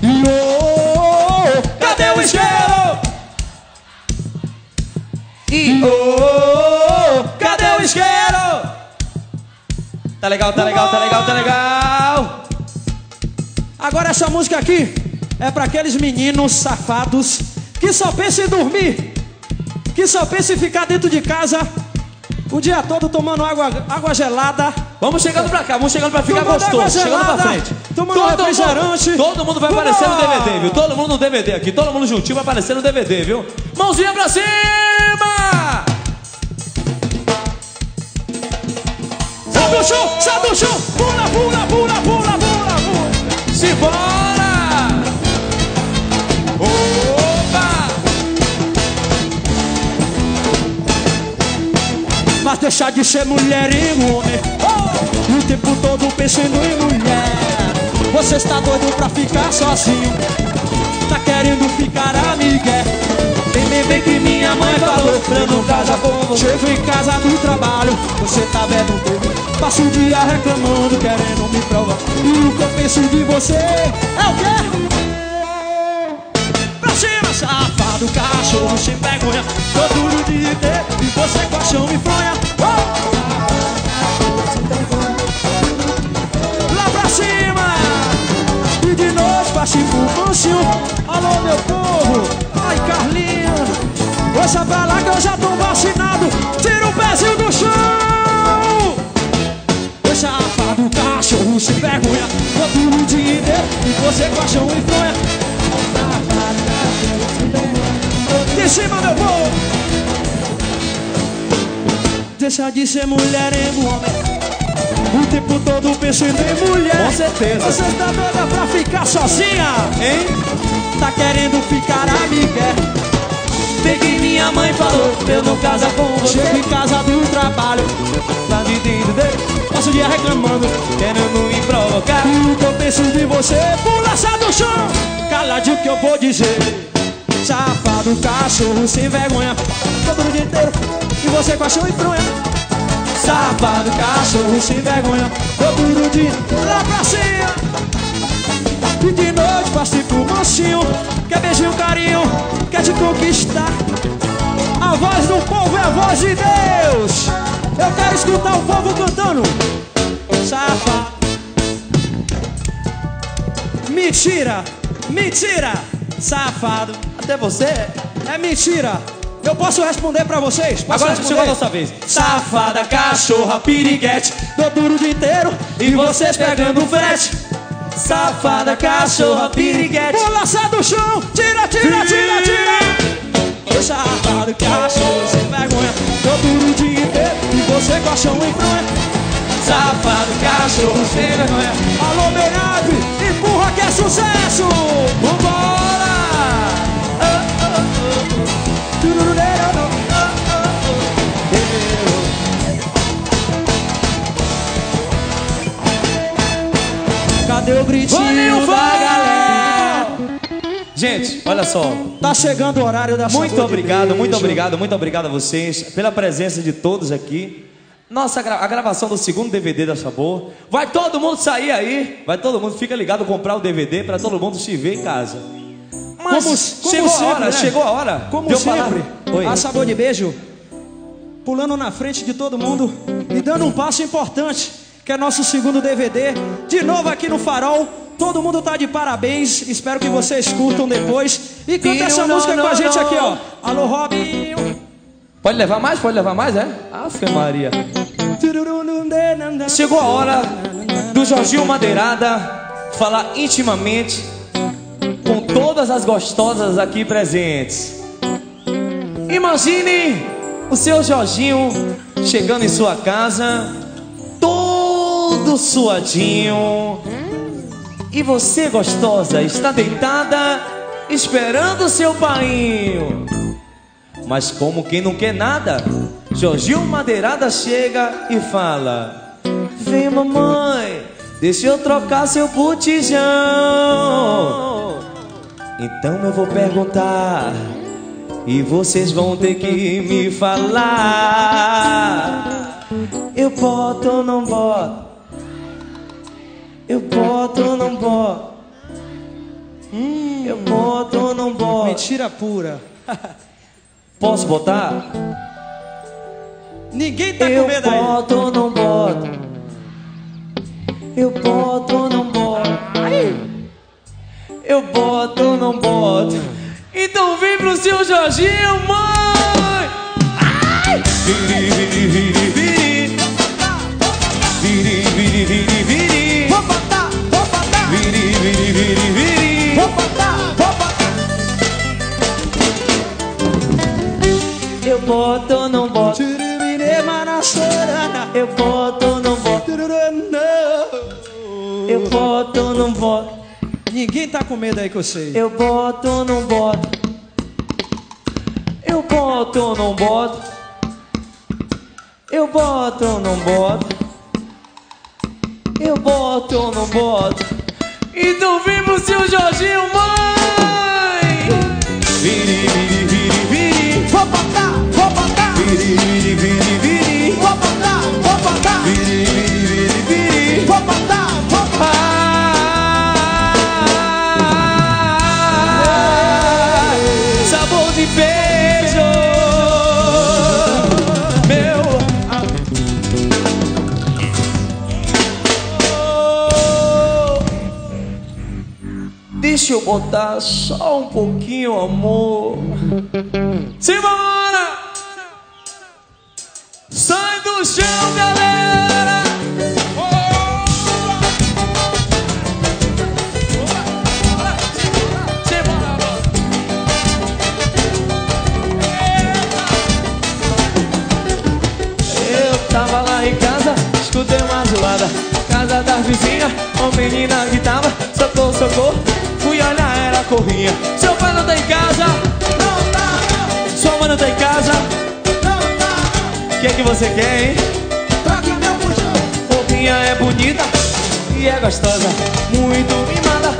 E ô, Cadê o isqueiro? Oh, cadê o isqueiro? Tá legal, tá legal, tá legal, tá legal. Agora essa música aqui é pra aqueles meninos safados que só pensam em dormir, que só pensam em ficar dentro de casa o dia todo tomando água, água gelada. Vamos chegando pra cá, vamos chegando pra ficar Tomando gostoso, chegando pra gelada, frente. tomando refrigerante. mundo, todo mundo vai Vamos aparecer no. DVD, viu? Todo mundo no DVD aqui, todo mundo juntinho vai aparecer no DVD, viu? Mãozinha pra cima! Sai do chão, sai do chão, pula, pula, pula, pula, pula, pula. Simbora! Opa! Deixar de ser mulher e homem! O tempo todo pensando em mulher. Você está doido pra ficar sozinho. Tá querendo ficar amigué Vem, vem, vem que minha mãe falou Pra eu não casar com você. Chego em casa do trabalho. Você tá vendo bebê Passo o dia reclamando Querendo me provar. E o que eu penso de você É o quê? Pra cima, safado, cachorro sem vergonha. Tô duro de ter e você com a chão me fronha! Lá pra cima E de noite pra cima o mansinho Alô meu povo, ai Carlinhos Deixa pra lá que eu já tô vacinado. Tira o pezinho do chão. Deixa a fada do cachorro se vergonha. Tudo o dia inteiro e você com a chão e fronha. De cima, meu povo. Deixa de ser mulher em homem. O tempo todo pensando em mulher. Com certeza. Você tá doida pra ficar sozinha? Hein? Tá querendo ficar amiga? Que minha mãe falou eu não casar com você. Chega em casa do trabalho, Tá de dentro dele, passa o dia reclamando. querendo me provocar. E o que eu penso de você, pula essa do chão. Caladinho que eu vou dizer. Safado, cachorro sem vergonha. Todo dia inteiro. E você com chão e fronha. Safado, cachorro sem vergonha. Todo dia lá pra cima. E de noite faz tipo mansinho. Quer beijinho, carinho. Quer te conquistar. A voz do povo é a voz de Deus. Eu quero escutar o povo cantando. Safado. Mentira! Mentira! Safado! Até você? É mentira! Eu posso responder pra vocês? Posso Agora responder? chegou a nossa vez. Safada, cachorra, piriguete Dou duro o dia inteiro E vocês pegando frete. Safada, cachorra, piriguete. Pula, sai do chão. Tira, tira, tira, tira. Safado, cachorro, sem vergonha. Dou duro o dia inteiro E você com a chão em fronha. Safado, cachorro, sem vergonha. Alô, meu nave Empurra que é sucesso. Vambora Cadê o gritinho Valeu, da galera? Gente, olha só. Tá chegando o horário da Muito obrigado, muito obrigado, muito obrigado a vocês pela presença de todos aqui. Nossa, a gravação do segundo DVD da Sabor. Vai todo mundo sair aí. Vai todo mundo, fica ligado, comprar o DVD para todo mundo se ver em casa. Mas Como- como chegou a sempre, hora, né? chegou a hora. Como de eu sempre, a Sabor de Beijo pulando na frente de todo mundo e dando um passo importante, que é nosso segundo DVD. De novo aqui no Farol. Todo mundo tá de parabéns. Espero que vocês curtam depois. E canta essa Não, música não, com a gente não. aqui, ó. Alô, Robinho. Pode levar mais? Pode levar mais, é? Afe Maria. Chegou a hora do Jorginho Madeirada falar intimamente com todas as gostosas aqui presentes. Imagine o seu Jorginho chegando em sua casa, todo suadinho. E você, gostosa, está deitada esperando seu painho. Mas como quem não quer nada, Jorginho Madeirada chega e fala: Vem mamãe, deixa eu trocar seu botijão. Então eu vou perguntar e vocês vão ter que me falar. Eu boto ou não boto? Eu boto ou não boto? Eu boto ou não boto? Mentira pura. Posso botar? Ninguém tá Eu com medo aí. boto ou não boto? Eu boto ou não boto? Eu boto ou não boto? Então vem pro seu Jorginho, mãe! Ai! Boto ou não boto? Eu boto ou não boto? Eu boto ou não boto? Ninguém tá com medo aí que eu sei. Eu boto ou não boto? Eu boto ou não boto? Eu boto ou não boto? Eu boto ou não boto? Então vem pro seu Jorginho, mãe! Deixa eu botar só um pouquinho, amor. Simbora! Sai do chão, galera! Eu tava lá em casa, escutei uma zoada Casa da vizinha, uma menina gritava Socorro, socorro, fui corria Seu pai não tá em casa, não tá não. Sua mãe não tá em casa, não tá O que é que você quer, hein? Troque meu puxão Roupinha é bonita e é gostosa Muito mimada,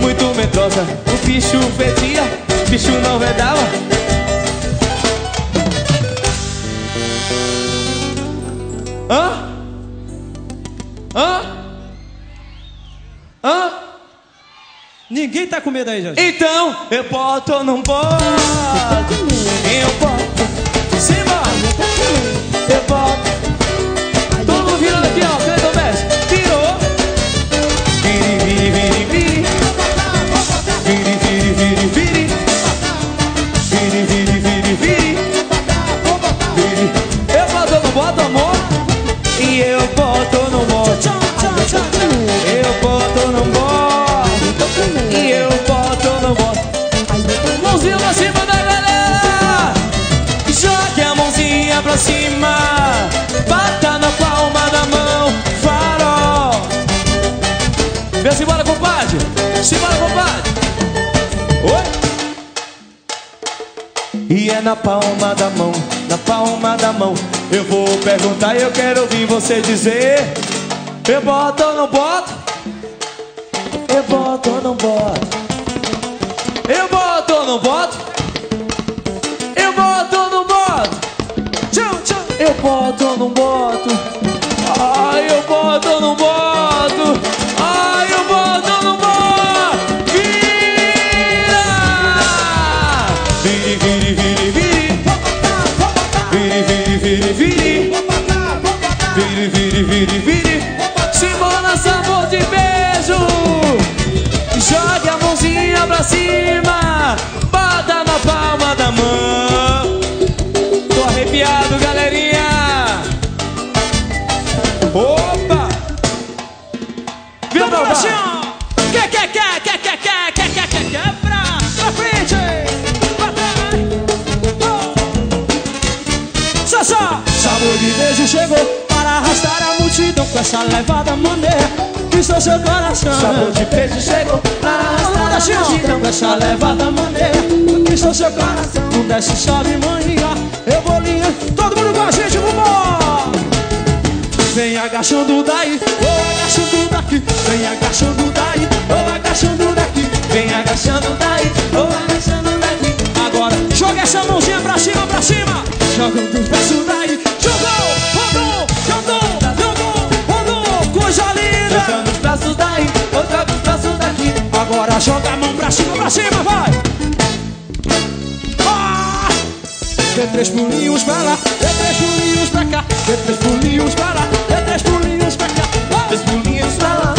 muito medrosa O bicho fedia, bicho não vedava? Hã? Hã? Ninguém tá com medo aí, gente. Então eu boto ou não boto? Eu boto. Simbora, compadre Simbora, compadre Oi E é na palma da mão Na palma da mão Eu vou perguntar e eu quero ouvir você dizer Eu boto ou não boto? Eu boto ou não boto? Eu boto ou não boto? Eu boto ou não boto? Tchau, tchau. Eu boto ou não boto? Ai, eu boto ou não boto? Com essa levada maneira que sou seu coração. Sabor de beijo chegou para arrastar a multidão com essa levada maneira que sou seu coração. Não desce, sobe, manhã, eu vou linha. Todo mundo com a gente, vambora. Vem agachando daí, ou agachando daqui. Vem agachando daí, ou agachando daqui. Vem agachando daí, ou agachando daqui. Agora joga essa mãozinha pra cima, pra cima. Joga os braços daí. Linda. Jogando os braços daí, ou joga os braços daqui. Agora joga a mão pra cima, pra cima, vai. Ah! Dê três pulinhos pra lá, dê três pulinhos pra cá, dê três pulinhos pra lá, dê três pulinhos pra cá. Vai. Três pulinhos pra lá,